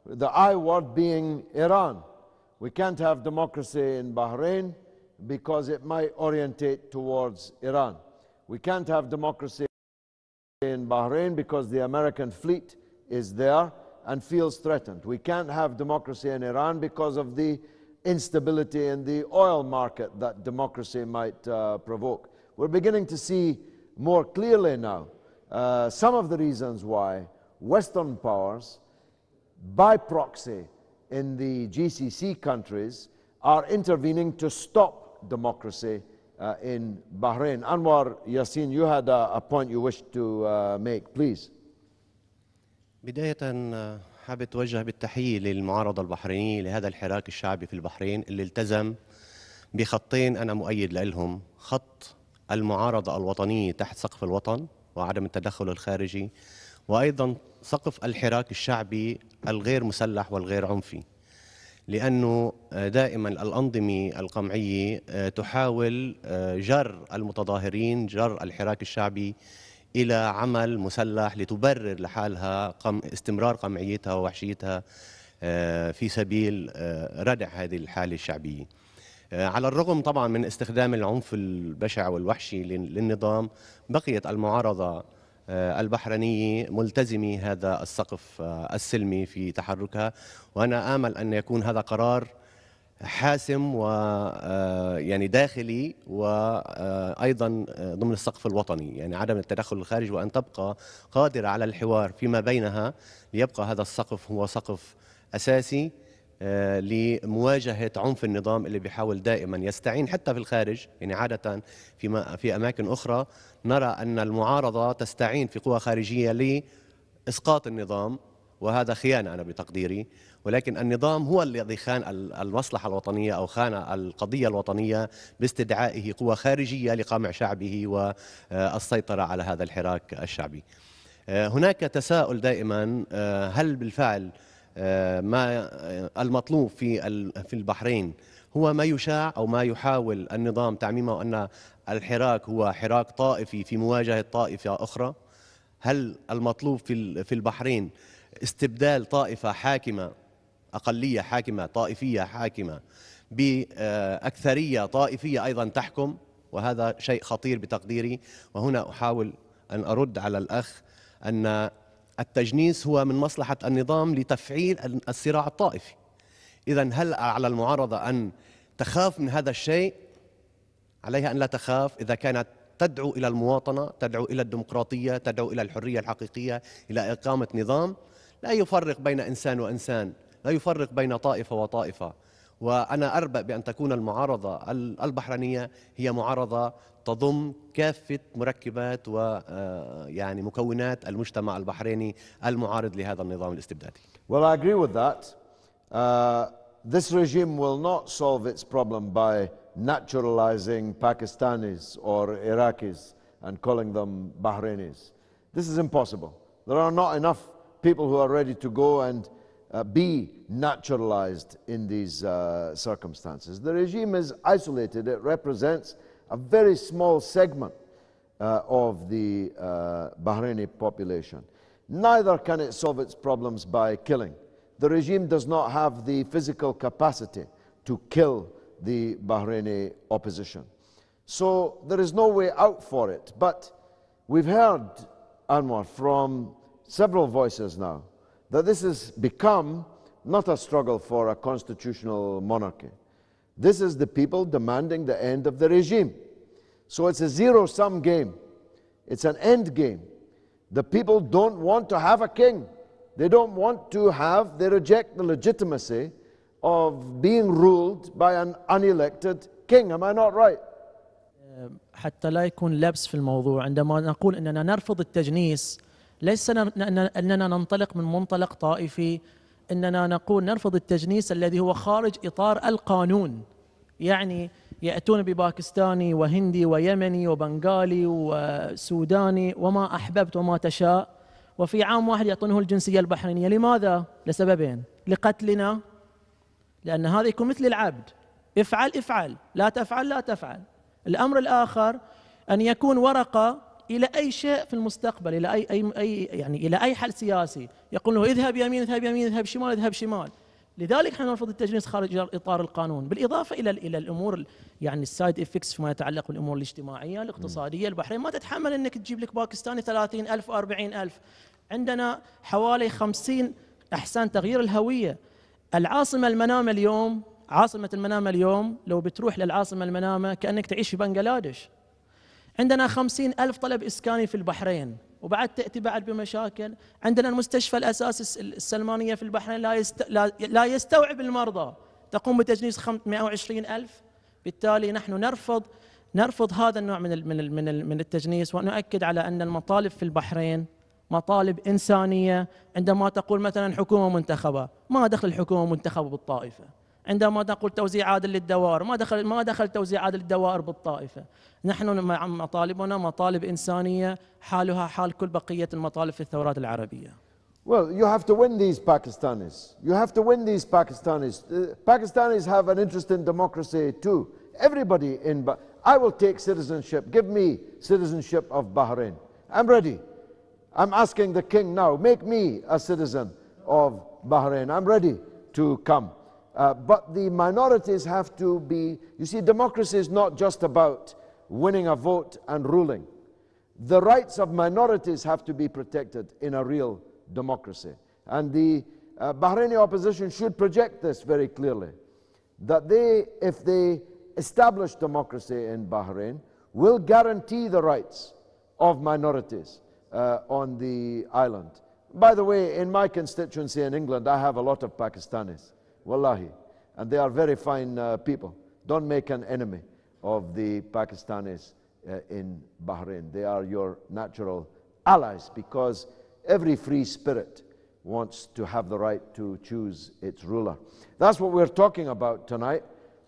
The I word being Iran. We can't have democracy in Bahrain because it might orientate towards Iran. We can't have democracy in Bahrain because the American fleet is there and feels threatened. We can't have democracy in Iran because of the instability in the oil market that democracy might uh, provoke. We're beginning to see more clearly now uh, some of the reasons why Western powers, by proxy in the GCC countries, are intervening to stop democracy uh, in Bahrain. Anwar Yassin, you had a, a point you wished to uh, make, please. بداية آه، حابب أتوجه بالتحية للمعارضة البحرينية لهذا الحراك الشعبي في البحرين اللي التزم بخطين أنا مؤيد لهم خط المعارضة الوطنية تحت سقف الوطن وعدم التدخل الخارجي وأيضا سقف الحراك الشعبي الغير مسلح والغير عنفي. لأنه آه، دائما الأنظمة القمعية آه، تحاول آه، جر المتظاهرين جر الحراك الشعبي إلى عمل مسلح لتبرر لحالها قم استمرار قمعيتها ووحشيتها في سبيل ردع هذه الحالة الشعبية. على الرغم طبعا من استخدام العنف البشع والوحشي للنظام بقيت المعارضة آه، البحرينية ملتزمي هذا السقف آه، السلمي في تحركها وأنا آمل أن يكون هذا قرار حاسم و آه، يعني داخلي وأيضا ضمن السقف الوطني. يعني عدم التدخل الخارجي وأن تبقى قادرة على الحوار فيما بينها ليبقى هذا السقف هو سقف أساسي آه، لمواجهة عنف النظام اللي بيحاول دائما يستعين حتى في الخارج. يعني عادة في في أماكن أخرى نرى أن المعارضة تستعين في قوى خارجية لإسقاط النظام وهذا خيانة أنا بتقديري. ولكن النظام هو الذي خان المصلحة الوطنية أو خان القضية الوطنية باستدعائه قوى خارجية لقمع شعبه والسيطرة على هذا الحراك الشعبي. آه، هناك تساؤل دائما آه، هل بالفعل آه، ما المطلوب في في البحرين هو ما يشاع أو ما يحاول النظام تعميمه أن الحراك هو حراك طائفي في مواجهة طائفة أخرى هل المطلوب في في البحرين استبدال طائفة حاكمة أقلية حاكمة طائفية حاكمة بأكثرية طائفية أيضا تحكم وهذا شيء خطير بتقديري. وهنا أحاول أن أرد على الأخ أن التجنيس هو من مصلحة النظام لتفعيل الصراع الطائفي. إذا هل على المعارضة أن تخاف من هذا الشيء؟ عليها أن لا تخاف. إذا كانت تدعو إلى المواطنة تدعو إلى الديمقراطية تدعو إلى الحرية الحقيقية إلى إقامة نظام لا يفرق بين إنسان وإنسان. لا يفرق بين طائفة وطائفة وأنا أربأ بأن تكون المعارضة البحرينية هي معارضة تضم كافة مركبات ويعني مكونات المجتمع البحريني المعارض لهذا النظام الاستبدادي. Well, I agree with that. Uh, this regime will not solve its problem by naturalizing Pakistanis or Iraqis and calling them Bahrainis. This is impossible. There are not enough people who are ready to go and uh, be naturalized in these uh, circumstances. The regime is isolated. It represents a very small segment uh, of the uh, Bahraini population. Neither can it solve its problems by killing. The regime does not have the physical capacity to kill the Bahraini opposition. So there is no way out for it. But we've heard, Anwar, from several voices now, that this has become not a struggle for a constitutional monarchy. This is the people demanding the end of the regime. So it's a zero sum game, it's an end game. The people don't want to have a king. They don't want to have, they reject the legitimacy of being ruled by an unelected king. Am I not right? حتى لا يكون لبس في الموضوع عندما نقول اننا نرفض التجنيس ليس أننا ننطلق من منطلق طائفي إننا نقول نرفض التجنيس الذي هو خارج إطار القانون. يعني يأتون بباكستاني وهندي ويمني وبنغالي وسوداني وما أحببت وما تشاء. وفي عام واحد يعطونه الجنسية البحرينية. لماذا؟ لسببين. لقتلنا لأن هذا يكون مثل العبد. افعل افعل. لا تفعل لا تفعل. الأمر الآخر أن يكون ورقة إلى أي شيء في المستقبل إلى اي اي, أي يعني إلى أي حل سياسي. يقول له اذهب يمين اذهب يمين اذهب شمال اذهب شمال. لذلك إحنا نرفض التجنيس خارج اطار القانون. بالإضافة إلى إلى الأمور يعني ال side effects فيما يتعلق بالأمور الاجتماعية الاقتصادية. البحرين ما تتحمل إنك تجيب لك باكستاني 30000 و40000 عندنا حوالي 50 احسان تغيير الهوية. العاصمة المنامة اليوم عاصمة المنامة اليوم لو بتروح للعاصمة المنامة كأنك تعيش في بنغلاديش. عندنا خمسين ألف طلب إسكاني في البحرين وبعد تأتي بعد بمشاكل. عندنا المستشفى الأساسي السلمانية في البحرين لا. لا يستوعب المرضى. تقوم بتجنيس 120 ألف. بالتالي نحن نرفض نرفض هذا النوع من من من, من التجنيس ونؤكد على أن المطالب في البحرين مطالب إنسانية عندما تقول مثلا حكومة منتخبة. ما دخل الحكومة منتخبه بالطائفة. عندما نقول توزيع عادل للدوائر ما دخل ما دخل توزيع عادل للدوائر بالطائفه نحن مطالبنا مطالب انسانيه حالها حال كل بقيه المطالب في الثورات العربيه Well, you have to win these Pakistanis. You have to win these Pakistanis. Uh, Pakistanis have an interest in democracy too. Everybody in ba I will take citizenship. Give me citizenship of Bahrain. I'm ready. I'm asking the king now, make me a citizen of Bahrain. I'm ready to come. Uh, but the minorities have to be, you see, democracy is not just about winning a vote and ruling. The rights of minorities have to be protected in a real democracy. And the uh, Bahraini opposition should project this very clearly that they, if they establish democracy in Bahrain, will guarantee the rights of minorities uh, on the island. By the way, in my constituency in England, I have a lot of Pakistanis. Wallahi. And they are very fine uh, people. Don't make an enemy of the Pakistanis uh, in Bahrain. They are your natural allies because every free spirit wants to have the right to choose its ruler. That's what we're talking about tonight.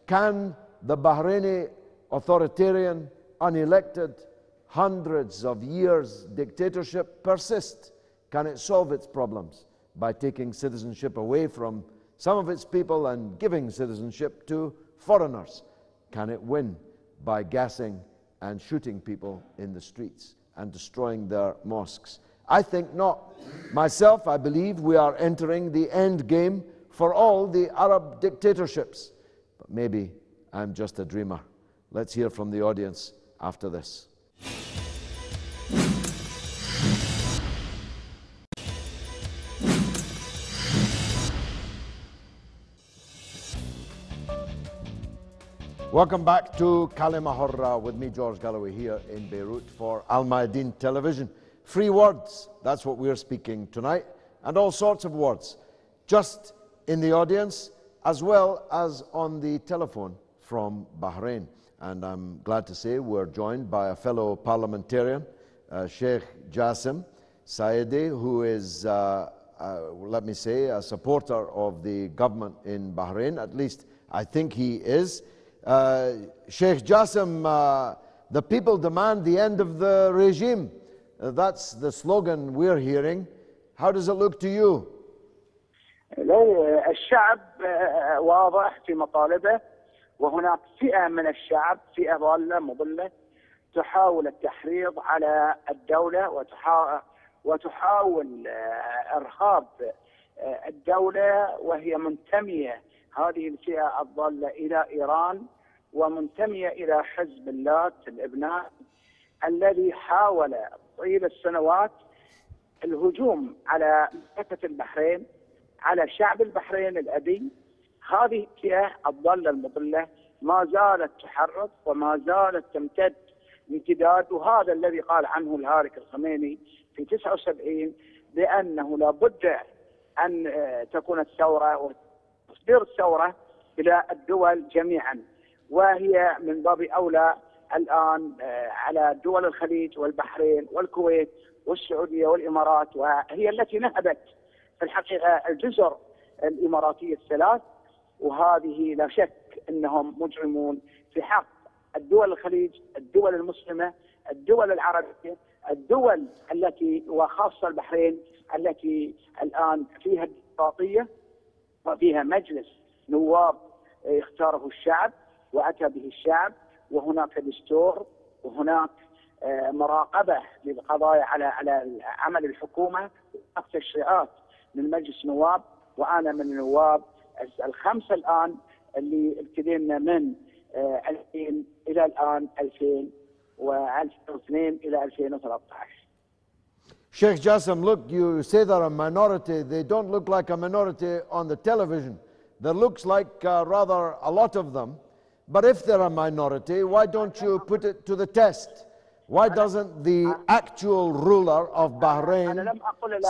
Can the Bahraini authoritarian, unelected, hundreds of years dictatorship persist? Can it solve its problems by taking citizenship away from some of its people and giving citizenship to foreigners? Can it win by gassing and shooting people in the streets and destroying their mosques? I think not. Myself, I believe we are entering the end game for all the Arab dictatorships. But maybe I'm just a dreamer. Let's hear from the audience after this. Welcome back to Kalimahorra with me, George Galloway, here in Beirut for Al Mayadeen Television. Free words, that's what we're speaking tonight, and all sorts of words, just in the audience as well as on the telephone from Bahrain. And I'm glad to say we're joined by a fellow parliamentarian, uh, Sheikh Jassim Saidi, who is, uh, uh, let me say, a supporter of the government in Bahrain. At least I think he is. Uh, Sheikh Jassim, uh, the people demand the end of the regime. Uh, that's the slogan we're hearing. How does it look to you? الشعب واضح في مطالبه وهناك فئة من الشعب فئة ضالة مضلة تحاول التحريض على الدولة وتحاول إرهاب الدولة وهي منتمية هذه الفئة الضالة إلى إيران ومنتمية إلى حزب الله الإبناء الذي حاول طيل السنوات الهجوم على مملكة البحرين على شعب البحرين الأبي هذه الفئة الضالة المضلة ما زالت تحرض وما زالت تمتد امتداد وهذا الذي قال عنه الهارك الخميني في 79 بأنه لابد أن تكون الثورة تصدير الثورة إلى الدول جميعا وهي من باب أولى الآن آه، على دول الخليج والبحرين والكويت والسعودية والإمارات وهي التي نهبت في الحقيقة الجزر الإماراتية الثلاث. وهذه لا شك أنهم مجرمون في حق الدول الخليج الدول المسلمة الدول العربية الدول التي وخاصة البحرين التي الآن فيها ديمقراطية وفيها مجلس نواب اختاره الشعب وأتى به الشعب وهناك دستور وهناك آه، مراقبة للقضايا على على عمل الحكومة تشريعات من مجلس النواب وأنا من النواب الخمسه الآن اللي ابتدينا من آه، 2000 إلى الآن 2000 و2002 إلى 2013 Sheikh Jassim, look, you say they're a minority. They don't look like a minority on the television. There looks like uh, rather a lot of them. But if they're a minority, why don't you put it to the test? Why doesn't the actual ruler of Bahrain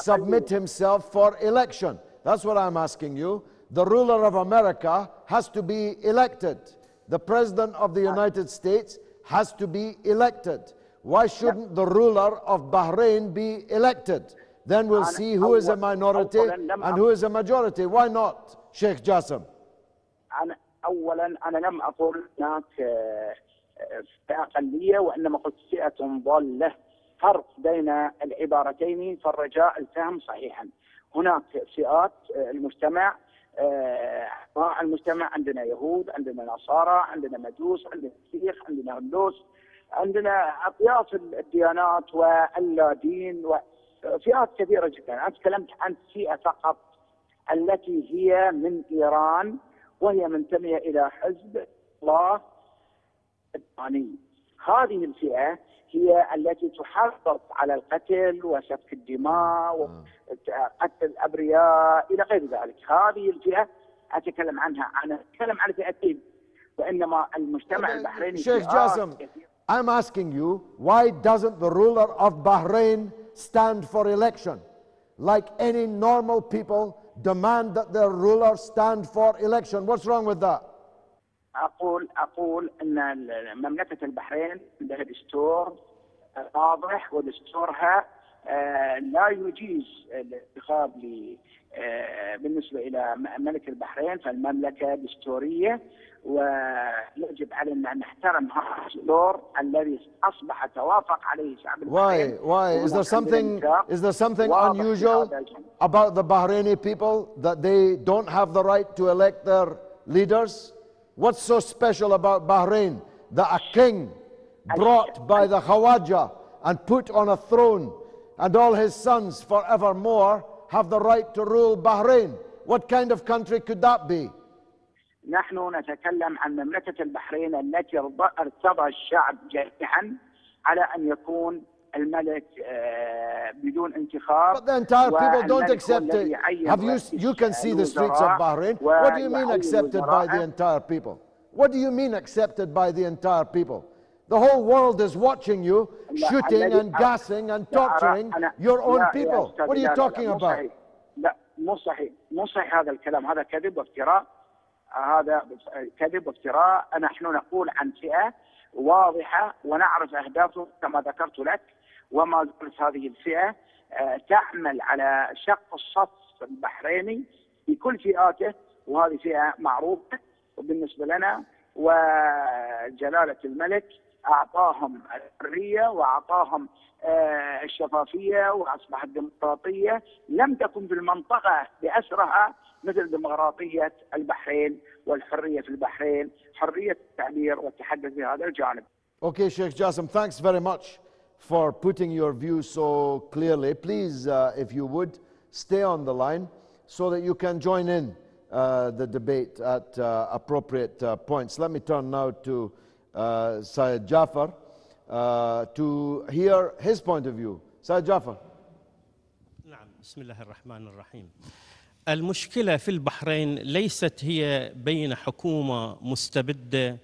submit himself for election? That's what I'm asking you. The ruler of America has to be elected. The president of the United States has to be elected. Why shouldn't the ruler of Bahrain be elected? Then we'll see who is a minority and who is a majority. Why not, Sheikh Jassim? أنا اولا أنا لم أقل هناك آه، آه، اقليه وإنما قلت فئة ضالة فرق بين العبارتين فالرجاء الفهم صحيحا هناك فئات آه، المجتمع آه، المجتمع عندنا يهود عندنا نصارى عندنا مجوس عندنا سيخ عندنا هندوس عندنا اطياف الديانات واللادين وفئات كثيرة جدا. أنا تكلمت عن فئة فقط التي هي من إيران وهي منتمية إلى حزب الله الإيراني هذه الفئة هي التي تحافظ على القتل وسفك الدماء وقتل الأبرياء إلى غير ذلك، هذه الفئة أتكلم عنها، أنا أتكلم عن فئتين وإنما المجتمع البحريني Jassim, كثيرة. I'm asking you, why doesn't the ruler of Bahrain stand for election? Like any normal people demand that their ruler stand for election. What's wrong with that? اقول اقول ان ال- مملكه البحرين عندها دستور واضح ودستورها آه، لا يجيز الانتخاب آه، إلى م- ملك البحرين فالمملكه دستوريه ويجب علينا ان نحترم هذا الدستور الذي اصبح توافق عليه شعب البحرين Why? Why? Is there something, is there something unusual about the Bahraini people that they don't have the right to elect their leaders? What's so special about Bahrain that a king brought by the Khawaja and put on a throne and all his sons forevermore have the right to rule Bahrain? What kind of country could that be? نحن نتكلم عن مملكة البحرين التي ارض- ارتضى الشعب جميعا على أن يكون الملك آه، بدون انتخاب But the entire people don't والملك هو accept الذي it. يعين Have you, رئيس you can see the streets of الوزراء Bahrain. What do you mean ويعين accepted by the وزراءه. entire people? What do you mean accepted by the entire people? The whole world is watching you shooting and gassing and torturing your own people. What are you talking about? لا مو صحيح. مو صحيح هذا الكلام. هذا كذب وافتراء. هذا كذب وافتراء. نحن نقول عن فئة واضحة ونعرف أهدافه كما ذكرت لك وما زالت هذه الفئة آه، تعمل على شق الصف البحريني بكل فئاته وهذه فئة معروفة وبالنسبة لنا وجلالة الملك أعطاهم الحرية وأعطاهم آه، الشفافية وأصبحت ديمقراطية لم تكن في المنطقة بأسرها مثل ديمقراطية البحرين والحرية في البحرين حرية التعبير والتحدث في هذا الجانب Okay, Sheikh Jassim, thanks very much for putting your view so clearly. Please, uh, if you would, stay on the line so that you can join in uh, the debate at uh, appropriate uh, points. Let me turn now to uh, Syed Jafar uh, to hear his point of view. Syed Jafar. نعم بسم الله الرحمن الرحيم المشكلة في البحرين ليست هي بين حكومة مستبدة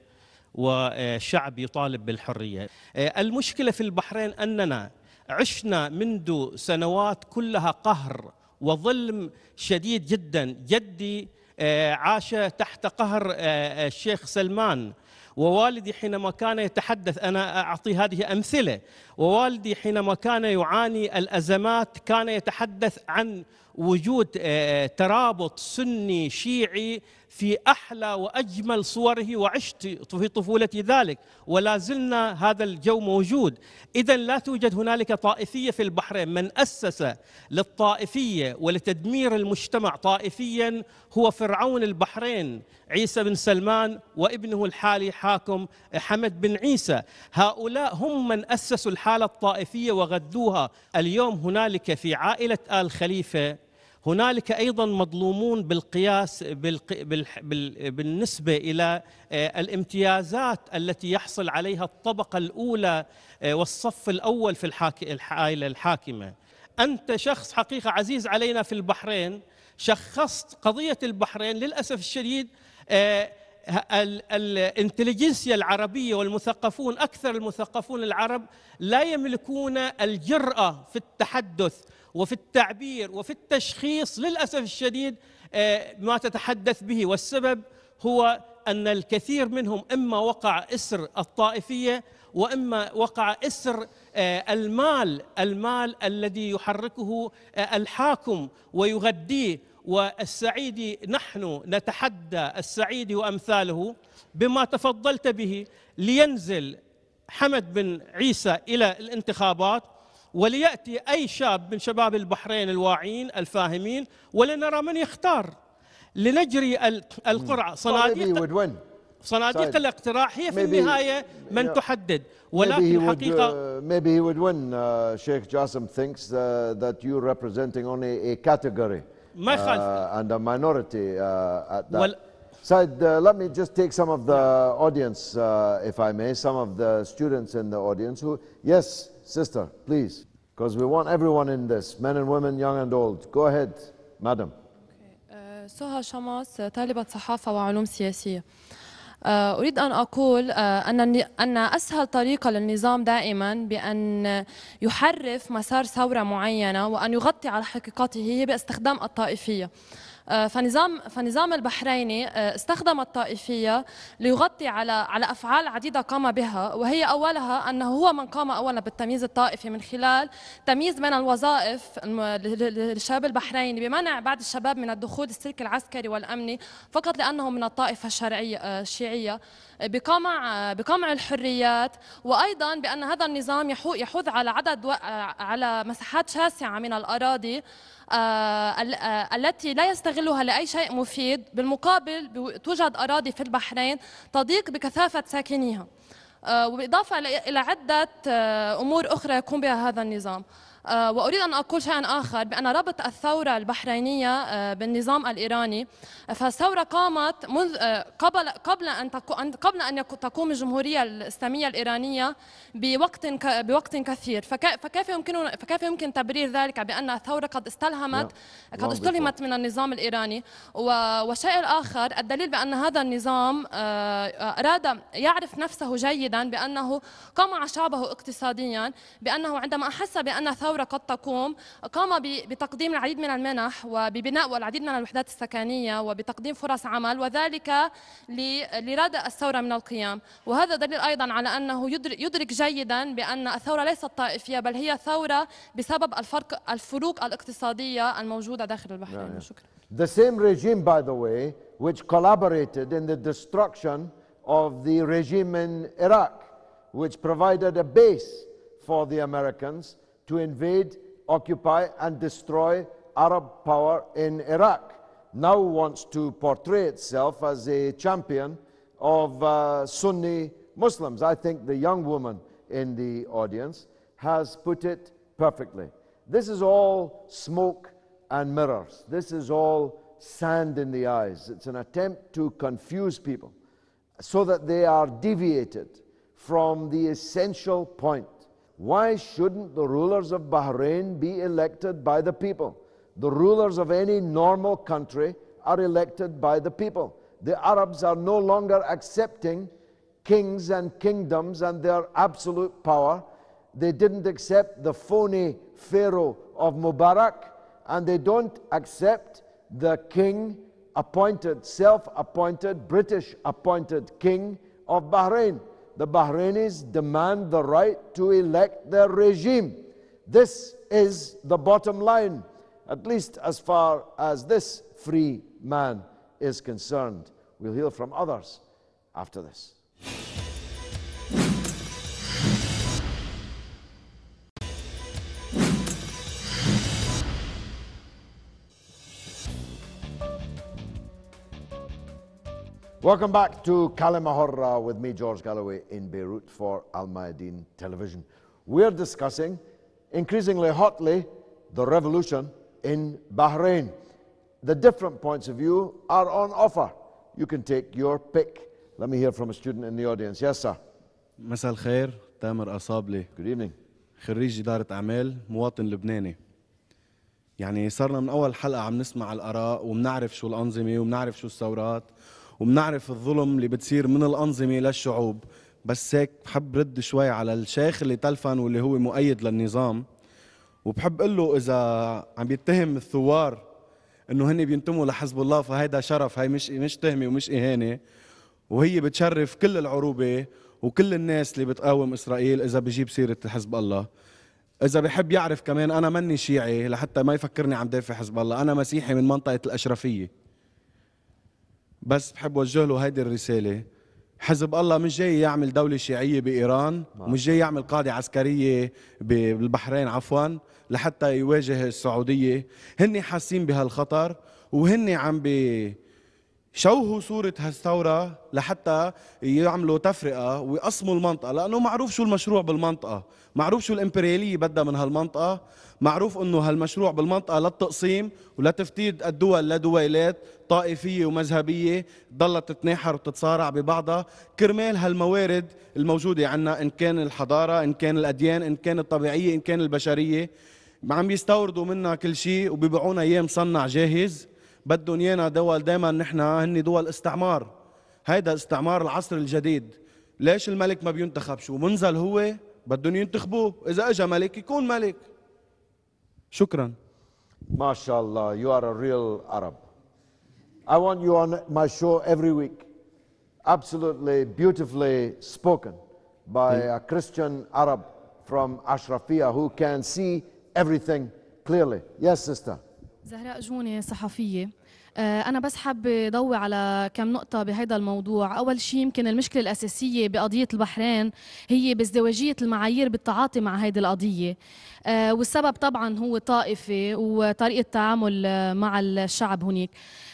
وشعب يطالب بالحرية المشكلة في البحرين أننا عشنا منذ سنوات كلها قهر وظلم شديد جدا جدي آه، عاش تحت قهر آه، الشيخ سلمان ووالدي حينما كان يتحدث أنا أعطي هذه أمثلة. ووالدي حينما كان يعاني الأزمات كان يتحدث عن وجود آه، ترابط سني شيعي في أحلى وأجمل صوره وعشت في طفولتي ذلك ولا زلنا هذا الجو موجود. اذا لا توجد هنالك طائفية في البحرين من أسس للطائفية ولتدمير المجتمع طائفيا هو فرعون البحرين عيسى بن سلمان وابنه الحالي حاكم حمد بن عيسى. هؤلاء هم من أسسوا الحالة الطائفية وغذوها. اليوم هنالك في عائلة آل خليفة هنالك أيضا مظلومون بالقياس بالنسبة إلى آه، الامتيازات التي يحصل عليها الطبقة الأولى آه، والصف الأول في العائله الحاكمة. أنت شخص حقيقة عزيز علينا في البحرين شخصت قضية البحرين للأسف الشديد آه، الانتليجنسيا العربية والمثقفون أكثر المثقفون العرب لا يملكون الجرأة في التحدث وفي التعبير وفي التشخيص للأسف الشديد آه، ما تتحدث به. والسبب هو أن الكثير منهم إما وقع إسر الطائفية وإما وقع إسر آه، المال المال الذي يحركه آه، الحاكم ويغذيه والسعيد نحن نتحدى السعيد وأمثاله بما تفضلت به لينزل حمد بن عيسى إلى الانتخابات. ولياتي اي شاب من شباب البحرين الواعين الفاهمين ولنرى من يختار لنجري القرعه صناديق صناديق الاقتراح هي في النهايه من تحدد ولكن حقيقه uh, maybe he would win uh, Sheikh Jassim thinks uh, that you're representing only a category uh, and a minority uh, at that well, Said, uh, let me just take some of the audience, uh, if I may, some of the students in the audience who, yes, sister, please, because we want everyone in this, men and women, young and old. Go ahead, madam. Okay. سهى شمس طالبة صحافة وعلوم سياسية. آه، أريد أن أقول آه، أن أن أسهل طريقة للنظام دائما بأن يحرف مسار ثورة معينة وأن يغطي على حقيقته هي باستخدام الطائفية. آه، فنظام فنظام البحريني آه، استخدم الطائفية ليغطي على على أفعال عديدة قام بها وهي أولها أنه هو من قام اولا بالتمييز الطائفي من خلال تمييز بين الوظائف للشباب البحريني بمنع بعض الشباب من الدخول السلك العسكري والأمني فقط لانهم من الطائفة الشرعية آه، الشيعية. بقمع بقمع الحريات. وأيضا بأن هذا النظام يحوذ على عدد على مساحات شاسعة من الأراضي آه، آه، التي لا يستغلها لأي شيء مفيد. بالمقابل توجد أراضي في البحرين تضيق بكثافة ساكنيها. آه، وبإضافة إلى عدة أمور أخرى يقوم بها هذا النظام. وأريد أن أقول شيئا آخر بأن ربط الثورة البحرينية آه، بالنظام الإيراني. فالثورة قامت منذ آه، قبل قبل أن قبل أن تقوم الجمهورية الإسلامية الإيرانية بوقت بوقت كثير. فكيف يمكن فكيف يمكن تبرير ذلك بأن الثورة قد استلهمت قد استلهمت من النظام الإيراني؟ والشيء الآخر الدليل بأن هذا النظام أراد يعرف نفسه جيدا بأنه قمع شعبه اقتصاديا بأنه عندما أحس بأن ثورة الثورة قد تقوم قام بتقديم العديد من المنح وببناء العديد من الوحدات السكنية وبتقديم فرص عمل وذلك لردع الثورة من القيام. وهذا دليل أيضا على أنه يدرك جيدا بأن الثورة ليست طائفية بل هي ثورة بسبب الفرق الفروق الاقتصادية الموجودة داخل البحرين. شكرا. The same regime, by the way, which collaborated in the destruction of the regime in Iraq, which provided a base for the Americans to invade, occupy, and destroy Arab power in Iraq, now wants to portray itself as a champion of uh, Sunni Muslims. I think the young woman in the audience has put it perfectly. This is all smoke and mirrors. This is all sand in the eyes. It's an attempt to confuse people so that they are deviated from the essential point why shouldn't the rulers of Bahrain be elected by the people? The rulers of any normal country are elected by the people. The Arabs are no longer accepting kings and kingdoms and their absolute power. They didn't accept the phony Pharaoh of Mubarak, and they don't accept the king appointed, self appointed, British appointed king of Bahrain the Bahrainis demand the right to elect their regime. This is the bottom line, at least as far as this free man is concerned. We'll hear from others after this. Welcome back to Kalimahorra with me, George Galloway, in Beirut for Al Mayadeen Television. We're discussing increasingly hotly the revolution in Bahrain. The different points of view are on offer. You can take your pick. Let me hear from a student in the audience. Yes, sir. مساء الخير تامر أصابلي Good evening. خريج إدارة أعمال مواطن لبناني يعني صرنا من أول حلقة عم نسمع الآراء وبنعرف شو الأنظمة وبنعرف شو الثورات وبنعرف الظلم اللي بتصير من الأنظمة للشعوب. بس هيك بحب رد شوي على الشيخ اللي تلفن واللي هو مؤيد للنظام. وبحب أقول له إذا عم بيتهم الثوار إنه هن بينتموا لحزب الله فهيدا شرف هي مش مش تهمة ومش إهانة. وهي بتشرف كل العروبة وكل الناس اللي بتقاوم إسرائيل إذا بجيب سيره حزب الله. إذا بحب يعرف كمان أنا مني شيعي لحتى ما يفكرني عم دافع حزب الله. أنا مسيحي من منطقة الأشرفية. بس بحب وجه له هيدي الرسالة. حزب الله مش جاي يعمل دولة شيعية بإيران ومش جاي يعمل قاعدة عسكرية بالبحرين عفوا لحتى يواجه السعودية. هن حاسين بهالخطر وهن عم بي شوهوا صورة هالثورة لحتى يعملوا تفرقة ويقسموا المنطقة لأنه معروف شو المشروع بالمنطقة. معروف شو الإمبريالية بدها من هالمنطقة. معروف أنه هالمشروع بالمنطقة للتقسيم ولتفتيت الدول لدويلات طائفية ومذهبية ضلت تتناحر وتتصارع ببعضها. كرمال هالموارد الموجودة عنا إن كان الحضارة إن كان الأديان إن كان الطبيعية إن كان البشرية عم يستوردوا منا كل شيء وبيبيعونا اياه مصنع جاهز. بدهم ايانا دول دائما نحن هن دول استعمار هيدا استعمار العصر الجديد ليش الملك ما بينتخب شو منزل هو بدهم ينتخبوه اذا اجى ملك يكون ملك شكرا MashaAllah, you are a real Arab. I want you on my show every week. Absolutely beautifully spoken by a Christian Arab from Ashrafia who can see everything clearly. Yes, sister. زهراء جوني صحفية. آه، أنا بس حابة ضوي على كم نقطة بهذا الموضوع. أول شيء يمكن المشكلة الأساسية بقضية البحرين هي بازدواجية المعايير بالتعاطي مع هذه القضية. آه، والسبب طبعا هو طائفة وطريقة تعامل مع الشعب هناك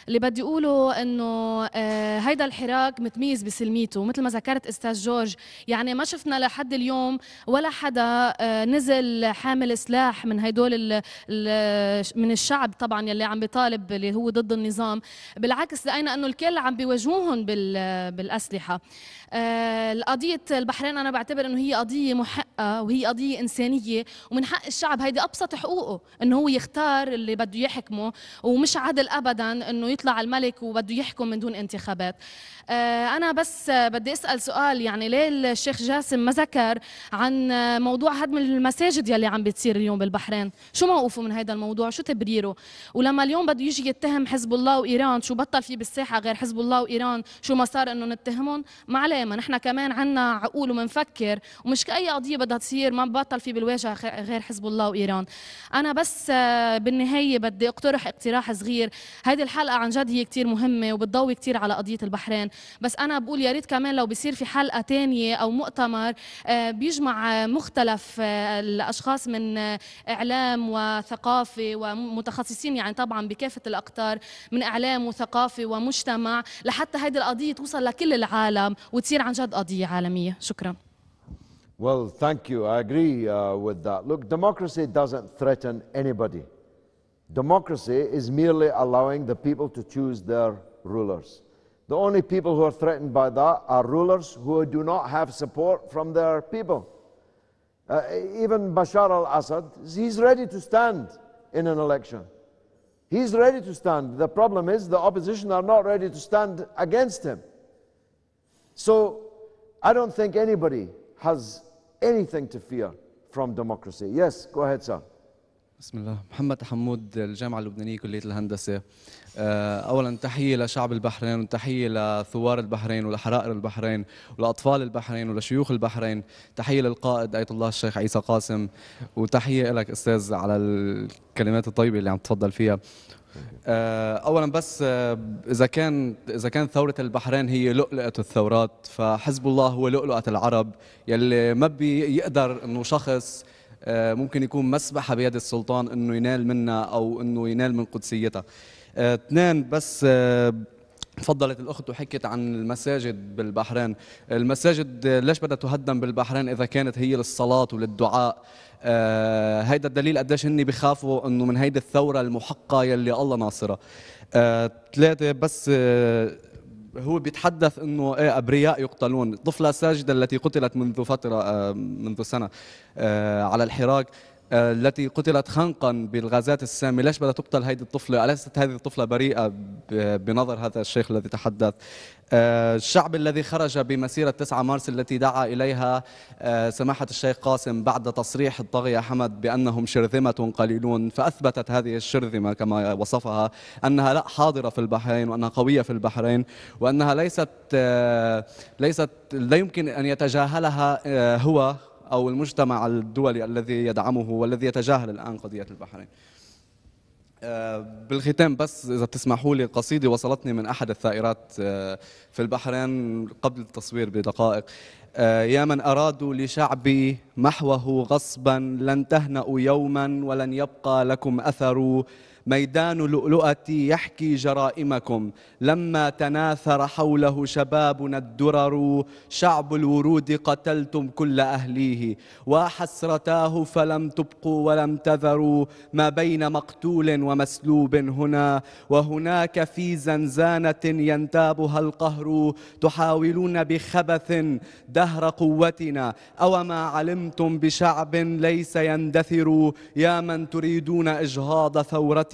اللي بدي أقوله إنه آه، هيدا الحراك متميز بسلميته مثل ما ذكرت أستاذ جورج. يعني ما شفنا لحد اليوم ولا حدا آه، نزل حامل سلاح من هدول من الشعب طبعا يلي عم بيطالب اللي هو ضد النظام. بالعكس لقينا إنه الكل عم بيواجهوهم بال- بالأسلحة. قضية البحرين أنا بعتبر إنه هي قضية محقة وهي قضية إنسانية ومن حق الشعب هيدي أبسط حقوقه إنه هو يختار اللي بده يحكمه ومش عادل أبدا إنه يطلع الملك وبده يحكم من دون انتخابات. آه، أنا بس آه، بدي أسأل سؤال يعني ليه الشيخ جاسم ما ذكر عن آه، موضوع هدم المساجد يلي عم بتصير اليوم بالبحرين؟ شو موقفه من هذا الموضوع؟ شو تبريره؟ ولما اليوم بده يجي يتهم حزب الله وإيران شو بطل في بالساحة غير حزب الله وإيران؟ شو ما صار إنه نتهمهم؟ ما عليه ما نحن كمان عنا عقول ومنفكر ومش كأي قضية بدها تصير ما بطل في بالواجهة خ- غير حزب الله وإيران. أنا بس آه، بالنهاية بدي أقترح اقتراح صغير. هذه الحلقة عن جد هي كتير مهمة وبتضوي كتير على قضية البحرين. بس أنا بقول يا ريت كمان لو بيصير في حلقة تانية أو مؤتمر آه، بيجمع آه، مختلف الأشخاص من إعلام وثقافة ومتخصصين يعني طبعا بكافة الأقطار من إعلام وثقافة ومجتمع لحتى هذه القضية توصل لكل العالم وتصير عن جد قضية عالمية شكرا Well, thank you. I agree uh, with that. Look, democracy doesn't threaten anybody. Democracy is merely allowing the people to choose their rulers. The only people who are threatened by that are rulers who do not have support from their people. Uh, even Bashar al Assad, he's ready to stand in an election. He's ready to stand. The problem is the opposition are not ready to stand against him. So I don't think anybody has anything to fear from democracy. Yes, go ahead, sir. بسم الله محمد حمود الجامعة اللبنانية كلية الهندسة آه، أولا تحية لشعب البحرين وتحية لثوار البحرين ولحرائر البحرين ولأطفال البحرين ولشيوخ البحرين تحية للقائد آية الله الشيخ عيسى قاسم وتحية لك أستاذ على الكلمات الطيبة اللي عم تفضل فيها اولا بس آه، إذا كان إذا كانت ثورة البحرين هي لؤلؤة الثورات فحزب الله هو لؤلؤة العرب يلي ما بيقدر إنه شخص آه، ممكن يكون مسبحة بيد السلطان إنه ينال منها أو إنه ينال من قدسيتها. آه، اثنين بس آه، تفضلت الأخت وحكت عن المساجد بالبحرين. المساجد آه، ليش بدها تهدم بالبحرين إذا كانت هي للصلاة وللدعاء؟ آه هيدا الدليل قديش هن بيخافوا إنه من هيدي الثورة المحقة يلي الله ناصرها. آه ثلاثة بس آه هو بيتحدث إنه إيه أبرياء يقتلون. الطفله ساجدة التي قتلت منذ فترة آه منذ سنة آه على الحراك. آه، التي قتلت خنقا بالغازات السامه ليش بدها تقتل هذه الطفلة؟ أليست هذه الطفلة بريئة ب- بنظر هذا الشيخ الذي تحدث؟ آه، الشعب الذي خرج بمسيرة 9 مارس التي دعا إليها آه، سماحة الشيخ قاسم بعد تصريح الطاغية حمد بأنهم شرذمة قليلون فأثبتت هذه الشرذمة كما وصفها أنها لا حاضرة في البحرين وأنها قوية في البحرين وأنها ليست آه، ليست لا يمكن أن يتجاهلها آه، هو أو المجتمع الدولي الذي يدعمه والذي يتجاهل الآن قضية البحرين. آه، بالختام بس إذا بتسمحوا لي قصيدة وصلتني من أحد الثائرات آه، في البحرين قبل التصوير بدقائق. آه، يا من أرادوا لشعبي محوه غصبا لن تهنأوا يوما ولن يبقى لكم اثر ميدان لؤلؤتي يحكي جرائمكم. لما تناثر حوله شبابنا الدرر شعب الورود قتلتم كل أهليه. وحسرتاه فلم تبقوا ولم تذروا. ما بين مقتول ومسلوب هنا. وهناك في زنزانة ينتابها القهر. تحاولون بخبث دهر قوتنا. أو ما علمتم بشعب ليس يندثر. يا من تريدون إجهاض ثورتنا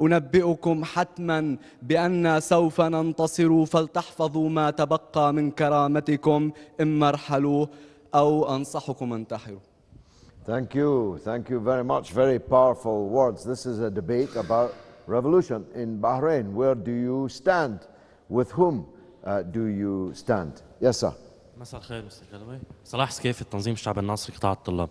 أنبئكم حتما بأن سوف ننتصر فلتحفظوا ما تبقى من كرامتكم إما ارحلوا أو أنصحكم انتحروا Thank you. Thank you very much. Very powerful words. This is a debate about revolution in Bahrain. Where do you stand? With whom uh, do you stand? Yes, sir. مساء الخير مستر قلوي صلاح سكيفي التنظيم الشعبي الناصري قطاع الطلاب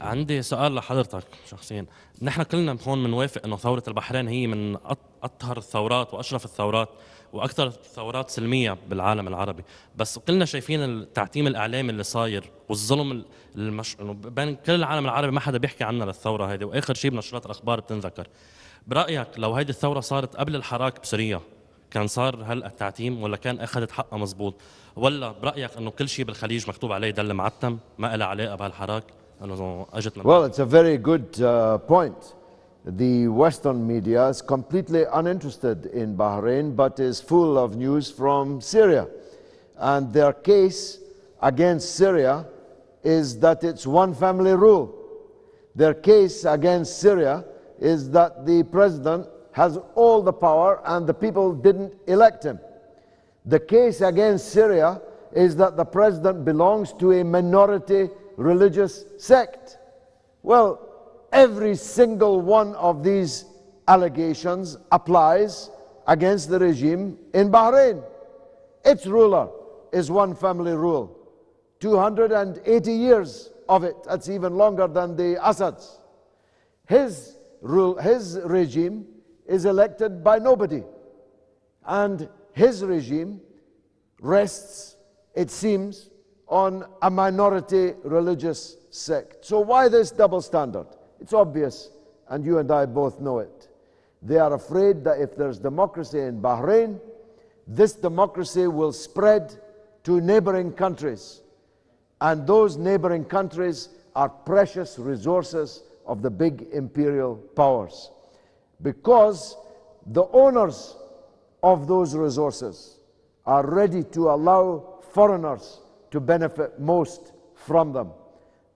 عندي سؤال لحضرتك شخصيا. نحن كلنا هون بنوافق إنه ثورة البحرين هي من أطهر الثورات وأشرف الثورات وأكثر الثورات سلمية بالعالم العربي. بس كلنا شايفين التعتيم الإعلامي اللي صاير والظلم ال- المش... بين كل العالم العربي ما حدا بيحكي عنها للثورة هذه وآخر شيء بنشرات الأخبار بتنذكر. برأيك لو هيدي الثورة صارت قبل الحراك بسوريا كان صار هلا التعتيم ولا كان أخذت حقها مزبوط؟ ولا برأيك إنه كل شيء بالخليج مكتوب عليه دل معتم ما له علاقة بهالحراك؟ Well, it's a very good uh, point. The Western media is completely uninterested in Bahrain but is full of news from Syria. And their case against Syria is that it's one family rule. Their case against Syria is that the president has all the power and the people didn't elect him. The case against Syria is that the president belongs to a minority religious sect. Well, every single one of these allegations applies against the regime in Bahrain. Its ruler is one family rule. 280 years of it, that's even longer than the Assad's. His, rule, his regime is elected by nobody. And his regime rests, it seems, on a minority religious sect. So, why this double standard? It's obvious, and you and I both know it. They are afraid that if there's democracy in Bahrain, this democracy will spread to neighboring countries. And those neighboring countries are precious resources of the big imperial powers. Because the owners of those resources are ready to allow foreigners to benefit most from them.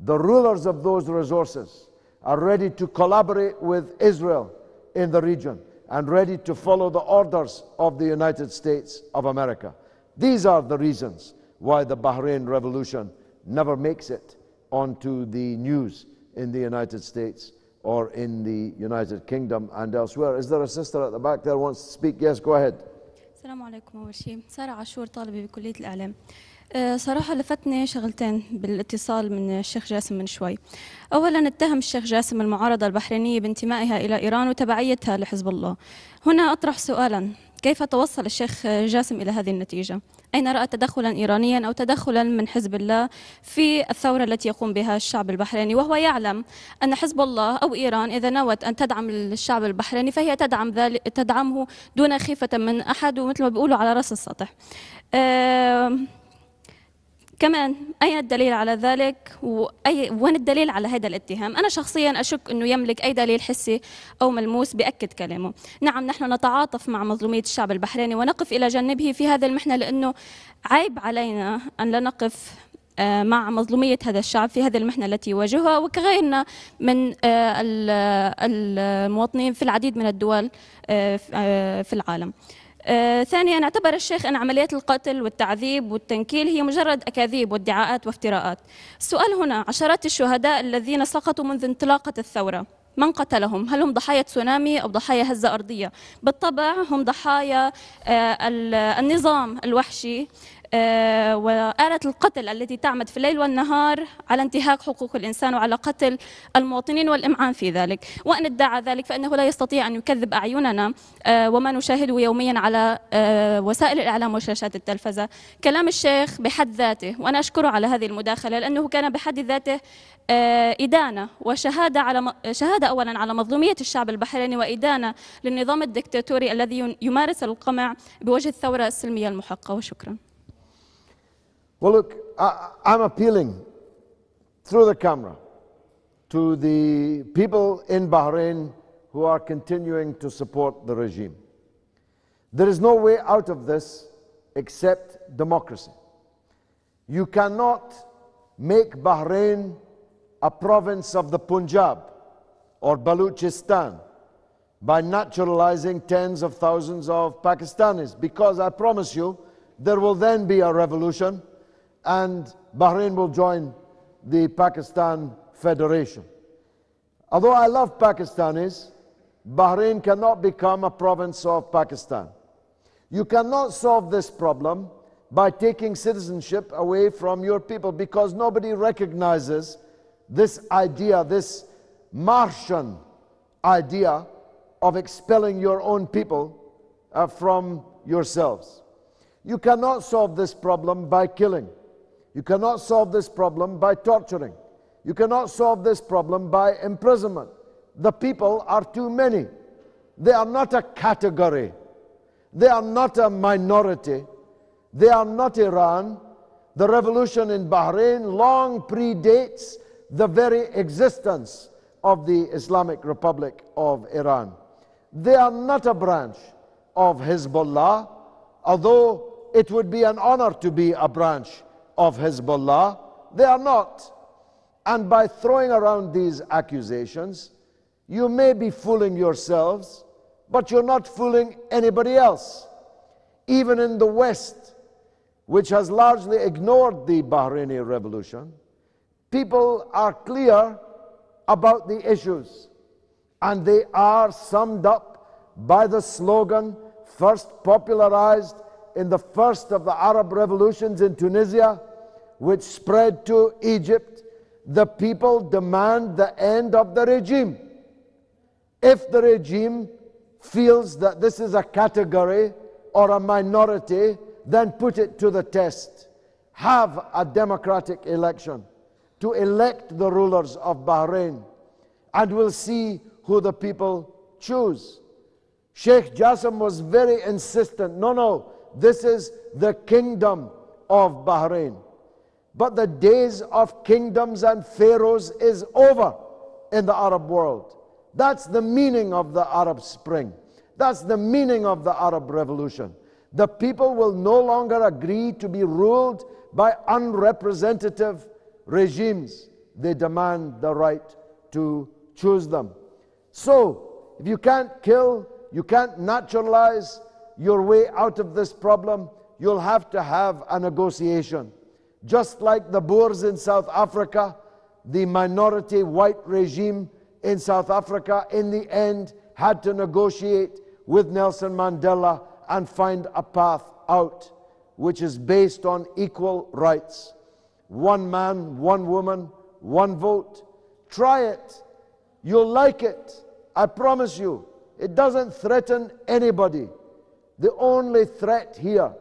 The rulers of those resources are ready to collaborate with Israel in the region and ready to follow the orders of the United States of America. These are the reasons why the Bahrain Revolution never makes it onto the news in the United States or in the United Kingdom and elsewhere. Is there a sister at the back there who wants to speak? Yes, go ahead. السلام عليكم أول شيء سارة عاشور طالبة بكلية الإعلام آه، صراحة لفتني شغلتين بالاتصال من الشيخ جاسم من شوي. أولا اتهم الشيخ جاسم المعارضة البحرينية بانتمائها إلى إيران وتبعيتها لحزب الله. هنا أطرح سؤالا. كيف توصل الشيخ جاسم إلى هذه النتيجة؟ أين رأى تدخلا إيرانيا أو تدخلا من حزب الله في الثورة التي يقوم بها الشعب البحريني؟ وهو يعلم أن حزب الله أو إيران إذا نوت أن تدعم الشعب البحريني فهي تدعم ذلك تدعمه دون خيفة من أحد ومثل ما بيقولوا على رأس السطح. أه كمان أين الدليل على ذلك وأي وين الدليل على هذا الاتهام؟ أنا شخصيا أشك أنه يملك أي دليل حسي أو ملموس بأكد كلامه. نعم نحن نتعاطف مع مظلومية الشعب البحريني ونقف إلى جانبه في هذه المحنة لأنه عيب علينا أن لا نقف آه، مع مظلومية هذا الشعب في هذه المحنة التي يواجهها وكغيرنا من آه، المواطنين في العديد من الدول آه، في العالم. آه ثانيا اعتبر الشيخ أن عمليات القتل والتعذيب والتنكيل هي مجرد أكاذيب وادعاءات وافتراءات السؤال هنا عشرات الشهداء الذين سقطوا منذ انطلاقة الثورة من قتلهم؟ هل هم ضحايا تسونامي أو ضحايا هزة أرضية؟ بالطبع هم ضحايا آه النظام الوحشي وآلة القتل التي تعمد في الليل والنهار على انتهاك حقوق الإنسان وعلى قتل المواطنين والإمعان في ذلك. وإن ادعى ذلك فإنه لا يستطيع أن يكذب أعيننا آه، وما نشاهده يوميا على آه، وسائل الإعلام وشاشات التلفزة. كلام الشيخ بحد ذاته وأنا أشكره على هذه المداخلة لأنه كان بحد ذاته إدانة وشهادة على شهادة أولا على مظلومية الشعب البحريني وإدانة للنظام الدكتاتوري الذي يمارس القمع بوجه الثورة السلمية المحقة. وشكرا. Well, look, I, I'm appealing through the camera to the people in Bahrain who are continuing to support the regime. There is no way out of this except democracy. You cannot make Bahrain a province of the Punjab or Baluchistan by naturalizing tens of thousands of Pakistanis because I promise you there will then be a revolution and Bahrain will join the Pakistan Federation. Although I love Pakistanis, Bahrain cannot become a province of Pakistan. You cannot solve this problem by taking citizenship away from your people because nobody recognizes this idea, this Martian idea of expelling your own people uh, from yourselves. You cannot solve this problem by killing. You cannot solve this problem by torturing. You cannot solve this problem by imprisonment. The people are too many. They are not a category. They are not a minority. They are not Iran. The revolution in Bahrain long predates the very existence of the Islamic Republic of Iran. They are not a branch of Hezbollah, although it would be an honor to be a branch of Hezbollah. They are not. And by throwing around these accusations, you may be fooling yourselves, but you're not fooling anybody else. Even in the West, which has largely ignored the Bahraini revolution, people are clear about the issues. And they are summed up by the slogan first popularized in the first of the Arab revolutions in Tunisia which spread to Egypt, the people demand the end of the regime. If the regime feels that this is a category or a minority, then put it to the test. Have a democratic election to elect the rulers of Bahrain, and we'll see who the people choose. Sheikh Jassim was very insistent no, no, this is the kingdom of Bahrain. But the days of kingdoms and pharaohs is over in the Arab world. That's the meaning of the Arab Spring. That's the meaning of the Arab Revolution. The people will no longer agree to be ruled by unrepresentative regimes. They demand the right to choose them. So, if you can't kill, you can't naturalize your way out of this problem, you'll have to have a negotiation. Just like the Boers in South Africa, the minority white regime in South Africa, in the end, had to negotiate with Nelson Mandela and find a path out. which is based on equal rights. One man, one woman, one vote. Try it. You'll like it. I promise you. It doesn't threaten anybody. The only threat here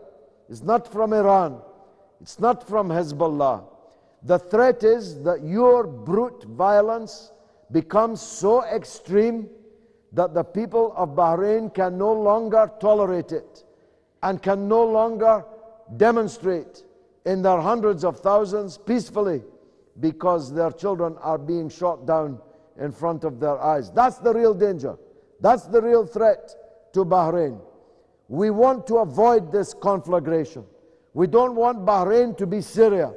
is not from Iran, it's not from Hezbollah. The threat is that your brute violence becomes so extreme that the people of Bahrain can no longer tolerate it and can no longer demonstrate in their hundreds of thousands peacefully because their children are being shot down in front of their eyes. That's the real danger. That's the real threat to Bahrain. We want to avoid this conflagration. We don't want Bahrain to be Syria.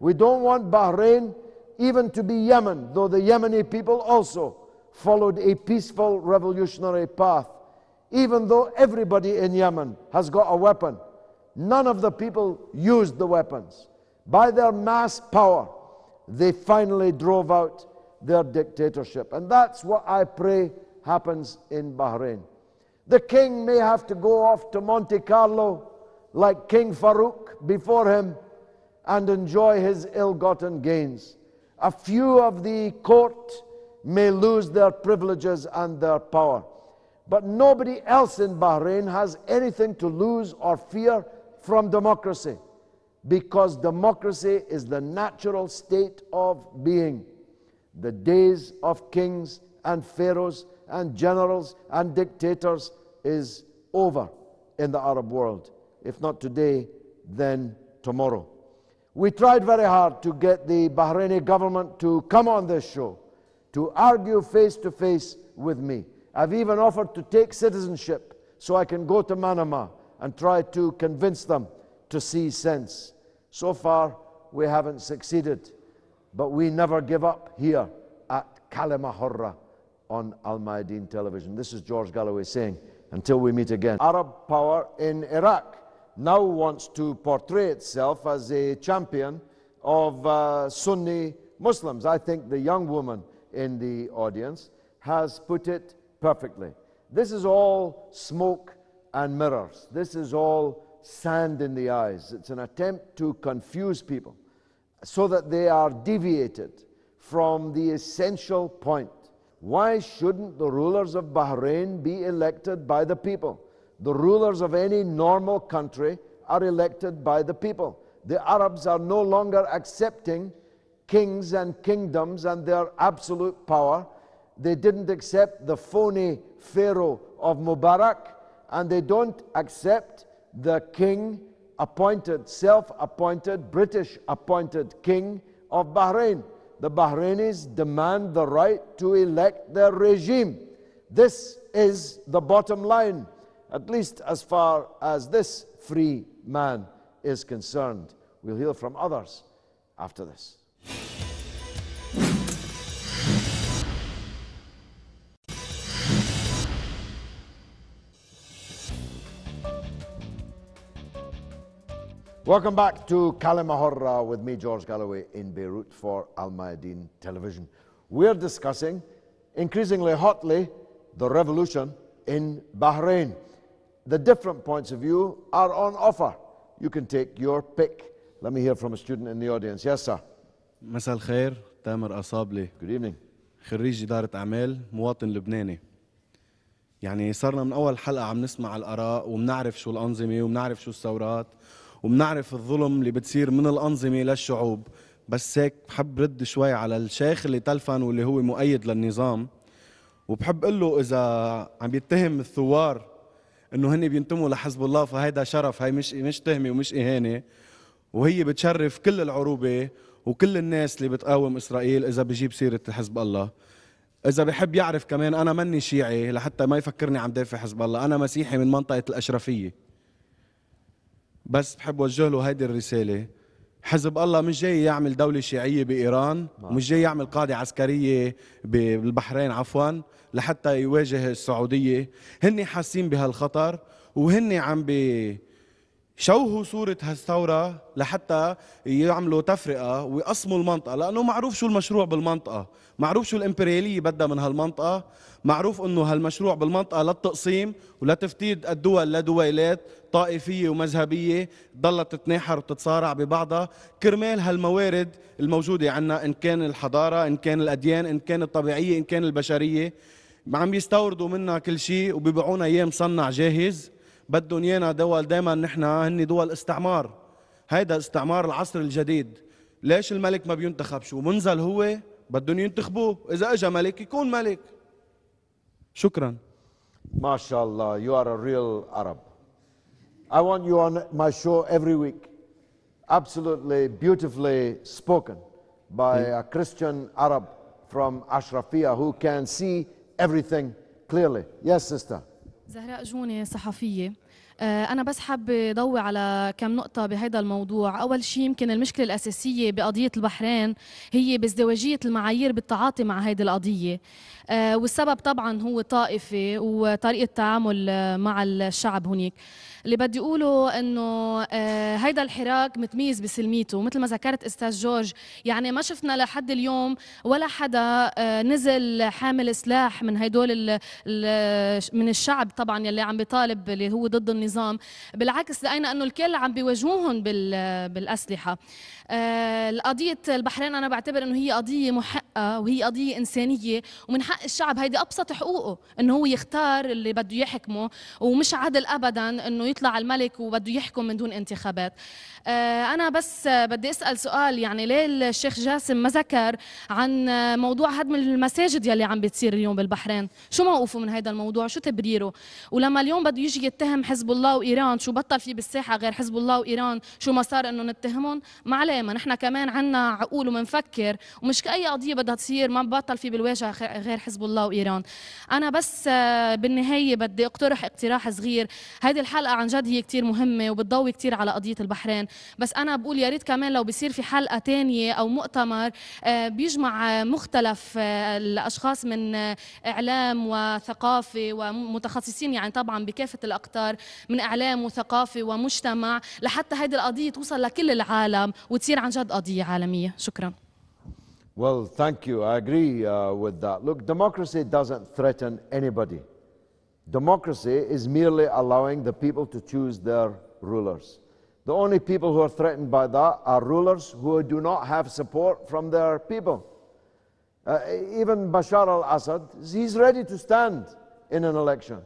We don't want Bahrain even to be Yemen, though the Yemeni people also followed a peaceful revolutionary path. Even though everybody in Yemen has got a weapon, none of the people used the weapons. By their mass power, they finally drove out their dictatorship. And that's what I pray happens in Bahrain. The king may have to go off to Monte Carlo like King Farouk before him and enjoy his ill gotten gains. A few of the court may lose their privileges and their power. But nobody else in Bahrain has anything to lose or fear from democracy because democracy is the natural state of being. The days of kings and pharaohs and generals and dictators is over in the Arab world. If not today, then tomorrow. We tried very hard to get the Bahraini government to come on this show to argue face to face with me. I've even offered to take citizenship so I can go to Manama and try to convince them to see sense. So far, we haven't succeeded, but we never give up here at Kalima Hurra on Al Mayadeen television. This is George Galloway saying, until we meet again. Arab power in Iraq now wants to portray itself as a champion of uh, Sunni Muslims. I think the young woman in the audience has put it perfectly. This is all smoke and mirrors. This is all sand in the eyes. It's an attempt to confuse people so that they are deviated from the essential point. Why shouldn't the rulers of Bahrain be elected by the people? The rulers of any normal country are elected by the people. The Arabs are no longer accepting kings and kingdoms and their absolute power. They didn't accept the phony Pharaoh of Mubarak, and they don't accept the king appointed, self appointed, British appointed king of Bahrain. The Bahrainis demand the right to elect their regime. This is the bottom line, at least as far as this free man is concerned. We'll hear from others after this. Welcome back to Kalimahorra with me, George Galloway, in Beirut for Al Mayadeen Television. We're discussing increasingly hotly the revolution in Bahrain. The different points of view are on offer. You can take your pick. Let me hear from a student in the audience. Yes, sir. مساء الخير تامر أصابلي Good evening. خريج إدارة أعمال مواطن لبناني يعني صرنا من أول حلقة عم نسمع الآراء وبنعرف شو الأنظمة وبنعرف شو الثورات وبنعرف الظلم اللي بتصير من الأنظمة للشعوب بس هيك بحب رد شوي على الشيخ اللي تلفن واللي هو مؤيد للنظام وبحب أقول له إذا عم يتهم الثوار إنه هن بينتموا لحزب الله فهيدا شرف هي مش مش تهمة ومش إهانة. وهي بتشرف كل العروبة وكل الناس اللي بتقاوم إسرائيل إذا بجيب سيرة حزب الله. إذا بحب يعرف كمان أنا مني شيعي لحتى ما يفكرني عم دافع حزب الله. أنا مسيحي من منطقة الأشرفية. بس بحب وجه له هيدي الرسالة. حزب الله مش جاي يعمل دولة شيعية بإيران ومش جاي يعمل قاعدة عسكرية بالبحرين عفوا. لحتى يواجه السعودية. هن حاسين بهالخطر وهن عم بي شوهوا صورة هالثورة لحتى يعملوا تفرقة ويقسموا المنطقة لأنه معروف شو المشروع بالمنطقة. معروف شو الإمبريالية بدها من هالمنطقة. معروف أنه هالمشروع بالمنطقة للتقسيم ولتفتيت الدول لدويلات طائفية ومذهبية ضلت تتناحر وتتصارع ببعضها. كرمال هالموارد الموجودة عنا إن كان الحضارة إن كان الأديان إن كان الطبيعية إن كان البشرية. عم يستوردوا منا كل شيء وبيبيعونا اياه مصنع جاهز. بدهم ايانا دول دائما نحن هن دول استعمار. هيدا استعمار العصر الجديد. ليش الملك ما بينتخب شو؟ منزل هو بدهم ينتخبوه. إذا اجى ملك يكون ملك. شكرا. ما شاء الله you are a real Arab. I want you on my show every week. Absolutely beautifully spoken by a Christian Arab from Ashrafia who can see everything clearly. Yes sister. زهراء جوني صحفية. آه، أنا بس حابة ضوي على كم نقطة بهذا الموضوع. أول شيء يمكن المشكلة الأساسية بقضية البحرين هي بازدواجية المعايير بالتعاطي مع هذه القضية. والسبب طبعا هو طائفي وطريقة تعامل آه، مع الشعب هناك اللي بدي أقوله إنه آه، هيدا الحراك متميز بسلميته. مثل ما ذكرت أستاذ جورج يعني ما شفنا لحد اليوم ولا حدا آه، نزل حامل سلاح من هدول من الشعب طبعا يلي عم بيطالب اللي هو ضد النظام. بالعكس لقينا إنه الكل عم بيواجهوهم بال- بالأسلحة. آه، قضية البحرين أنا بعتبر إنه هي قضية محقة وهي قضية إنسانية ومن حق الشعب هيدي أبسط حقوقه إنه هو يختار اللي بده يحكمه ومش عدل أبدا إنه يطلع الملك وبده يحكم من دون انتخابات. آه، أنا بس آه، بدي أسأل سؤال يعني ليه الشيخ جاسم ما ذكر عن آه، موضوع هدم المساجد يلي عم بتصير اليوم بالبحرين؟ شو موقفه من هذا الموضوع؟ شو تبريره؟ ولما اليوم بده يجي يتهم حزب الله وإيران شو بطل في بالساحة غير حزب الله وإيران؟ شو ما صار إنه نتهمهم؟ ما عليه ما نحن كمان عنا عقول ومنفكر ومش كأي قضية بدها تصير. ما بطل في بالواجهة غير حزب الله وإيران. أنا بس آه، بالنهاية بدي أقترح اقتراح صغير. هذه الحلقة عن جد هي كتير مهمة وبتضوي كتير على قضية البحرين. بس أنا بقول يا ريت كمان لو بيصير في حلقة تانية أو مؤتمر آه، بيجمع آه، مختلف الأشخاص من إعلام وثقافة ومتخصصين يعني طبعا بكافة الأقطار من إعلام وثقافة ومجتمع لحتى هذه القضية توصل لكل العالم وتصير عن جد قضية عالمية شكرا Well, thank you. I agree uh, with that. Look, democracy doesn't threaten anybody. Democracy is merely allowing the people to choose their rulers. The only people who are threatened by that are rulers who do not have support from their people. Uh, even Bashar al Assad, he's ready to stand in an election.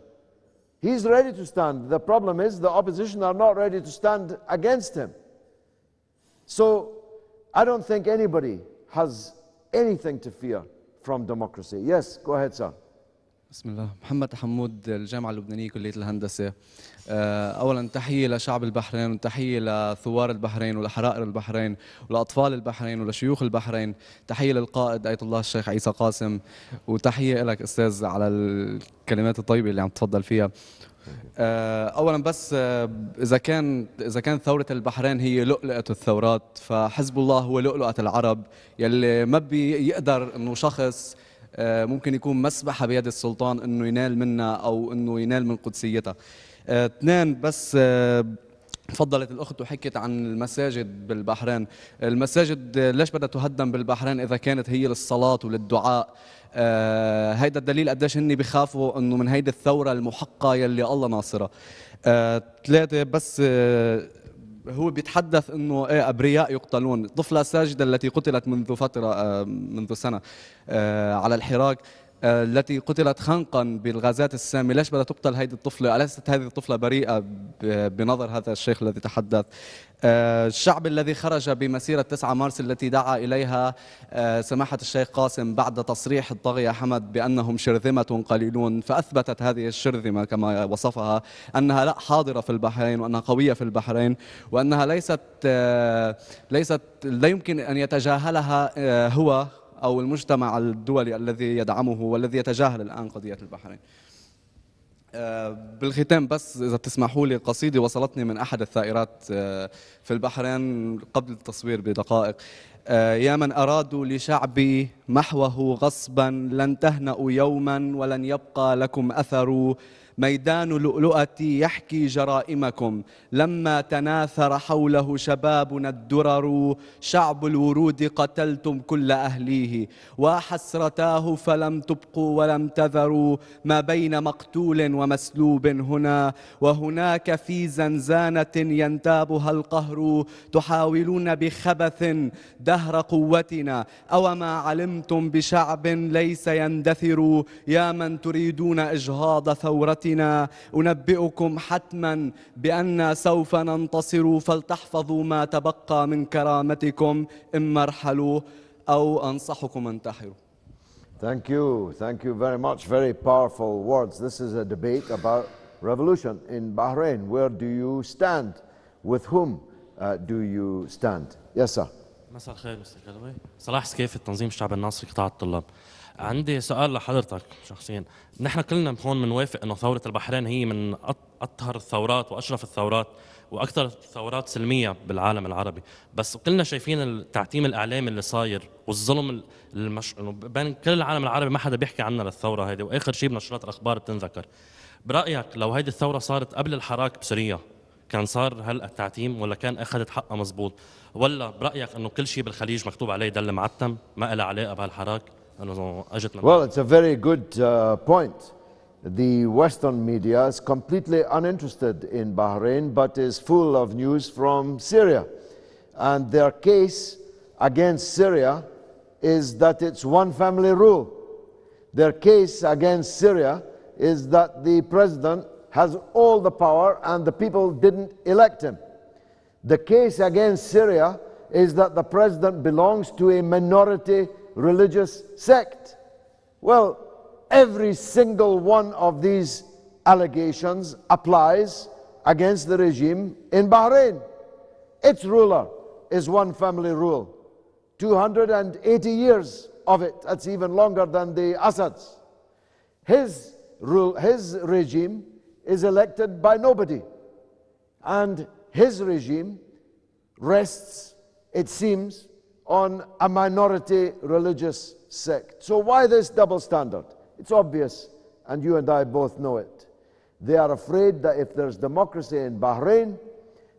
He's ready to stand. The problem is the opposition are not ready to stand against him. So I don't think anybody has anything to fear from democracy. Yes, go ahead, sir. بسم الله محمد حمود الجامعة اللبنانية كلية الهندسة آه، أولا تحية لشعب البحرين وتحية لثوار البحرين ولحرائر البحرين ولأطفال البحرين ولشيوخ البحرين تحية للقائد آية الله الشيخ عيسى قاسم وتحية لك أستاذ على الكلمات الطيبة اللي عم تفضل فيها اولا بس آه، إذا كان إذا كان ثورة البحرين هي لؤلؤة الثورات فحزب الله هو لؤلؤة العرب يلي ما بيقدر إنه شخص آه، ممكن يكون مسبحة بيد السلطان إنه ينال منها أو إنه ينال من قدسيتها. آه، اثنين بس آه، تفضلت الأخت وحكت عن المساجد بالبحرين. المساجد آه، ليش بدها تهدم بالبحرين إذا كانت هي للصلاة وللدعاء؟ آه هيدا الدليل قديش هن بيخافوا إنه من هيدي الثورة المحقة يلي الله ناصرها. آه ثلاثة بس آه هو بيتحدث إنه إيه أبرياء يقتلون. الطفله الساجده التي قتلت منذ فترة آه منذ سنة آه على الحراك. آه، التي قتلت خنقا بالغازات السامة ليش بدها تقتل هذه الطفلة؟ أليست هذه الطفلة بريئة بنظر هذا الشيخ الذي تحدث؟ آه، الشعب الذي خرج بمسيرة 9 مارس التي دعا إليها آه، سماحة الشيخ قاسم بعد تصريح الطاغية حمد بأنهم شرذمة قليلون فأثبتت هذه الشرذمة كما وصفها أنها لا حاضرة في البحرين وأنها قوية في البحرين وأنها ليست آه، ليست لا يمكن أن يتجاهلها هو أو المجتمع الدولي الذي يدعمه والذي يتجاهل الآن قضية البحرين. آه، بالختام بس إذا بتسمحوا لي قصيدة وصلتني من أحد الثائرات آه، في البحرين قبل التصوير بدقائق. آه، يا من أرادوا لشعبي محوه غصبا لن تهنأوا يوما ولن يبقى لكم أثر ميدان لؤلؤتي يحكي جرائمكم. لما تناثر حوله شبابنا الدرر شعب الورود قتلتم كل أهليه. وحسرتاه فلم تبقوا ولم تذروا. ما بين مقتول ومسلوب هنا. وهناك في زنزانة ينتابها القهر. تحاولون بخبث دهر قوتنا. أو ما علمتم بشعب ليس يندثر. يا من تريدون إجهاض ثورتنا أنبئكم حتما بأن سوف ننتصر فلتحفظوا ما تبقى من كرامتكم إما ارحلوا أو أنصحكم انتحروا Thank you. Thank you very much. Very powerful words. This is a debate about revolution in Bahrain. Where do you stand? With whom uh, do you stand? Yes, sir. مساء الخير مستر جلوي صلاح سكيف التنظيم الشعب الناصري قطاع الطلاب عندي سؤال لحضرتك شخصيا. نحن كلنا هون بنوافق إنه ثورة البحرين هي من أطهر الثورات وأشرف الثورات وأكثر الثورات سلمية بالعالم العربي. بس كلنا شايفين التعتيم الإعلامي اللي صاير والظلم المش... بين كل العالم العربي ما حدا بيحكي عنها للثورة هذه. وآخر شيء بنشرات الأخبار بتنذكر. برأيك لو هيدي الثورة صارت قبل الحراك بسوريا كان صار هل التعتيم ولا كان أخذت حقها مزبوط؟ ولا برأيك إنه كل شيء بالخليج مكتوب عليه دل معتم ما له علاقة بهالحراك؟ Well, it's a very good uh, point. The Western media is completely uninterested in Bahrain, but is full of news from Syria. And their case against Syria is that it's one family rule. Their case against Syria is that the president has all the power and the people didn't elect him. The case against Syria is that the president belongs to a minority religious sect. Well, every single one of these allegations applies against the regime in Bahrain. Its ruler is one family rule. 280 years of it, that's even longer than the Assads. His, rule, his regime is elected by nobody. And his regime rests, it seems, on a minority religious sect. So, why this double standard? It's obvious, and you and I both know it. They are afraid that if there's democracy in Bahrain,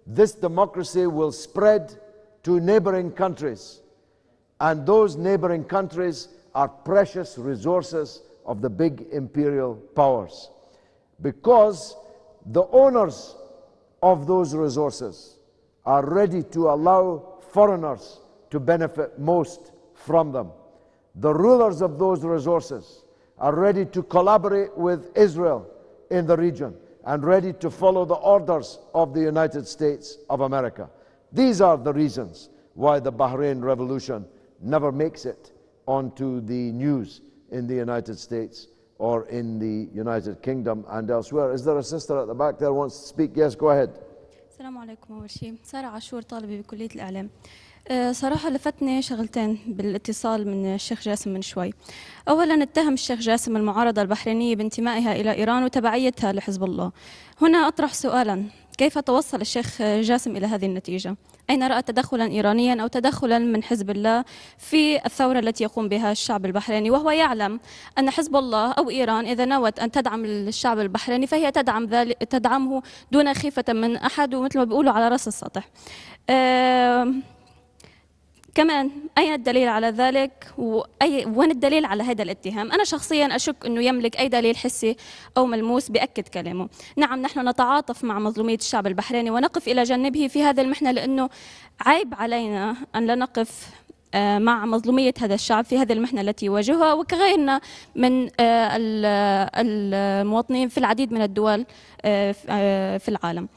this democracy will spread to neighboring countries. And those neighboring countries are precious resources of the big imperial powers. Because the owners of those resources are ready to allow foreigners to benefit most from them. The rulers of those resources are ready to collaborate with Israel in the region and ready to follow the orders of the United States of America. These are the reasons why the Bahrain Revolution never makes it onto the news in the United States or in the United Kingdom and elsewhere. Is there a sister at the back there who wants to speak? Yes, go ahead. السلام عليكم أول شيء سارة عاشور طالبة بكلية الإعلام أه، صراحة لفتني شغلتين بالاتصال من الشيخ جاسم من شوي. أولا اتهم الشيخ جاسم المعارضة البحرينية بانتمائها إلى إيران وتبعيتها لحزب الله. هنا أطرح سؤالا. كيف توصل الشيخ جاسم إلى هذه النتيجة؟ أين رأى تدخلا إيرانيا أو تدخلا من حزب الله في الثورة التي يقوم بها الشعب البحريني؟ وهو يعلم أن حزب الله أو إيران إذا نوت أن تدعم الشعب البحريني فهي تدعم ذلك تدعمه دون خيفة من أحد ومثل ما بيقولوا على رأس السطح. آم، كمان أين الدليل على ذلك وأي وين الدليل على هذا الاتهام؟ أنا شخصيا أشك أنه يملك أي دليل حسي أو ملموس بأكد كلامه. نعم نحن نتعاطف مع مظلومية الشعب البحريني ونقف إلى جانبه في هذه المحنة لأنه عيب علينا أن لا نقف آه، مع مظلومية هذا الشعب في هذه المحنة التي يواجهها. وكغيرنا من آه، ال- المواطنين في العديد من الدول آه، آه، في العالم.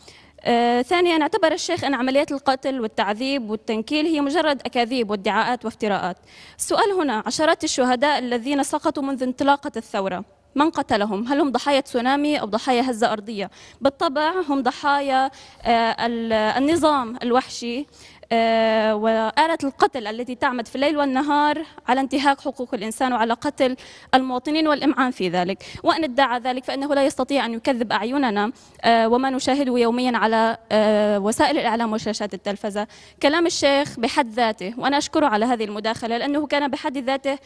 آه، ثانيا اعتبر الشيخ أن عمليات القتل والتعذيب والتنكيل هي مجرد أكاذيب وادعاءات وافتراءات السؤال هنا عشرات الشهداء الذين سقطوا منذ انطلاقة الثورة من قتلهم؟ هل هم ضحايا تسونامي أو ضحايا هزة أرضية؟ بالطبع هم ضحايا آه، ال- النظام الوحشي وآلة القتل التي تعمد في الليل والنهار على انتهاك حقوق الإنسان وعلى قتل المواطنين والإمعان في ذلك. وإن ادعى ذلك فإنه لا يستطيع أن يكذب أعيننا آه، وما نشاهده يوميا على آه، وسائل الإعلام وشاشات التلفزة. كلام الشيخ بحد ذاته وأنا أشكره على هذه المداخلة لأنه كان بحد ذاته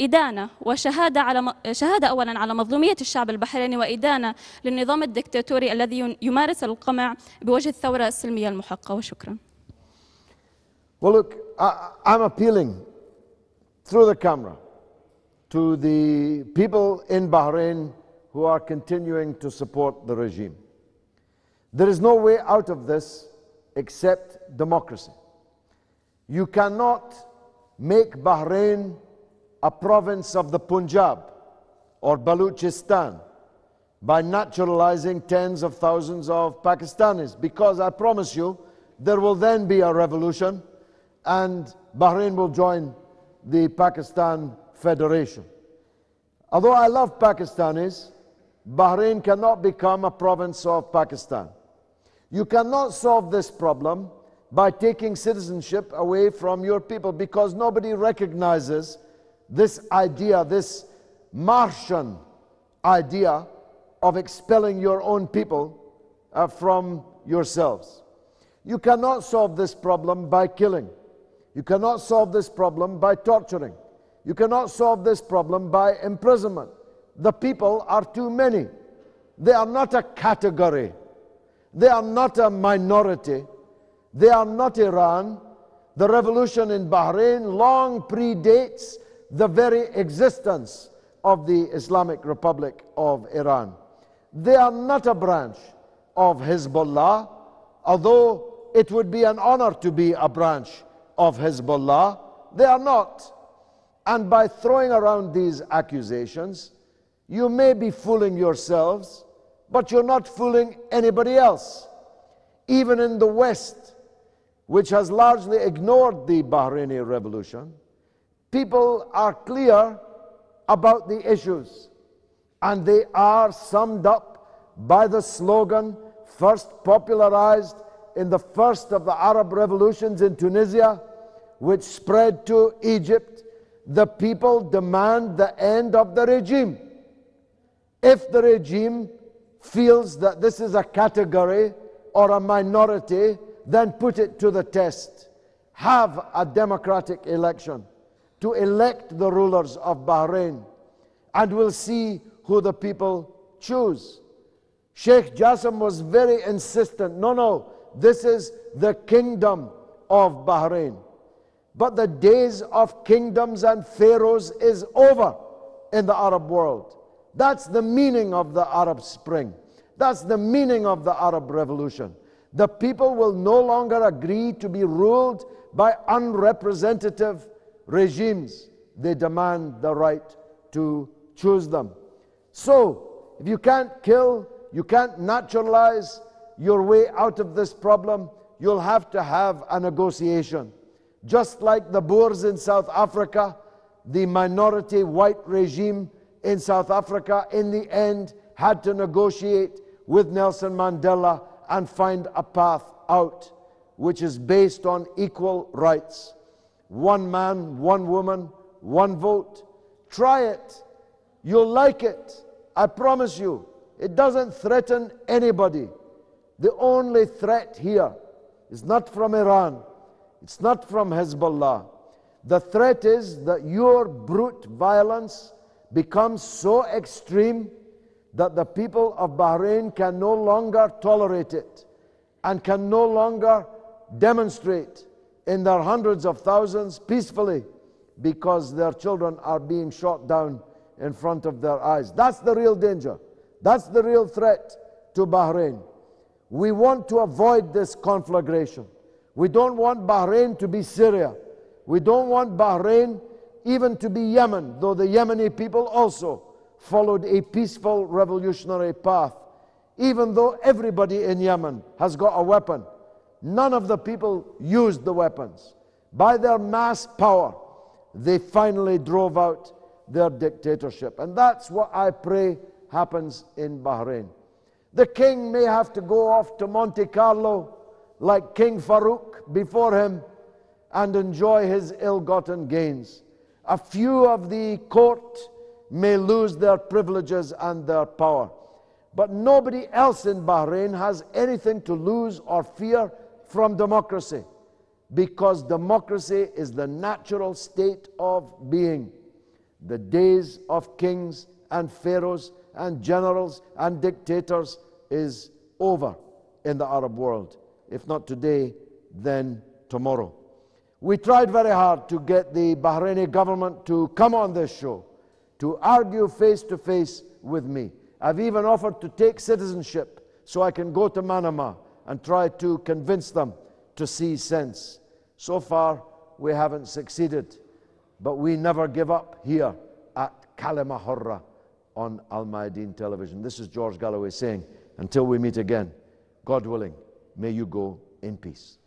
إدانة وشهادة على شهادة أولا على مظلومية الشعب البحريني وإدانة للنظام الدكتاتوري الذي يمارس القمع بوجه الثورة السلمية المحقة. وشكرا. Well, look, I, I'm appealing through the camera to the people in Bahrain who are continuing to support the regime. There is no way out of this except democracy. You cannot make Bahrain a province of the Punjab or Baluchistan by naturalizing tens of thousands of Pakistanis because I promise you there will then be a revolution and Bahrain will join the Pakistan Federation. Although I love Pakistanis, Bahrain cannot become a province of Pakistan. You cannot solve this problem by taking citizenship away from your people because nobody recognizes this idea, this Martian idea of expelling your own people uh, from yourselves. You cannot solve this problem by killing. You cannot solve this problem by torturing. You cannot solve this problem by imprisonment. The people are too many. They are not a category. They are not a minority. They are not Iran. The revolution in Bahrain long predates the very existence of the Islamic Republic of Iran. They are not a branch of Hezbollah, although it would be an honor to be a branch of Hezbollah. They are not. And by throwing around these accusations, you may be fooling yourselves, but you're not fooling anybody else. Even in the West, which has largely ignored the Bahraini revolution, people are clear about the issues. And they are summed up by the slogan first popularized in the first of the Arab revolutions in Tunisia, which spread to Egypt, the people demand the end of the regime. If the regime feels that this is a category or a minority, then put it to the test. Have a democratic election to elect the rulers of Bahrain, and we'll see who the people choose. Sheikh Jassim was very insistent no, no, this is the kingdom of Bahrain. But the days of kingdoms and pharaohs is over in the Arab world. That's the meaning of the Arab Spring. That's the meaning of the Arab Revolution. The people will no longer agree to be ruled by unrepresentative regimes. They demand the right to choose them. So, if you can't kill, you can't naturalize, your way out of this problem, you'll have to have a negotiation. Just like the Boers in South Africa, the minority white regime in South Africa, in the end, had to negotiate with Nelson Mandela and find a path out, which is based on equal rights. One man, one woman, one vote. Try it. You'll like it. I promise you. It doesn't threaten anybody. The only threat here is not from Iran, it's not from Hezbollah. The threat is that your brute violence becomes so extreme that the people of Bahrain can no longer tolerate it and can no longer demonstrate in their hundreds of thousands peacefully because their children are being shot down in front of their eyes. That's the real danger. That's the real threat to Bahrain. We want to avoid this conflagration. We don't want Bahrain to be Syria. We don't want Bahrain even to be Yemen, though the Yemeni people also followed a peaceful revolutionary path. Even though everybody in Yemen has got a weapon, none of the people used the weapons. By their mass power, they finally drove out their dictatorship. And that's what I pray happens in Bahrain. The king may have to go off to Monte Carlo like King Farouk before him and enjoy his ill gotten gains. A few of the court may lose their privileges and their power. But nobody else in Bahrain has anything to lose or fear from democracy because democracy is the natural state of being. The days of kings and pharaohs and generals and dictators is over in the Arab world. If not today, then tomorrow. We tried very hard to get the Bahraini government to come on this show to argue face to face with me. I've even offered to take citizenship so I can go to Manama and try to convince them to see sense. So far, we haven't succeeded, but we never give up here at Kalima Hurra on Al Mayadeen television. This is George Galloway saying, until we meet again, God willing, may you go in peace.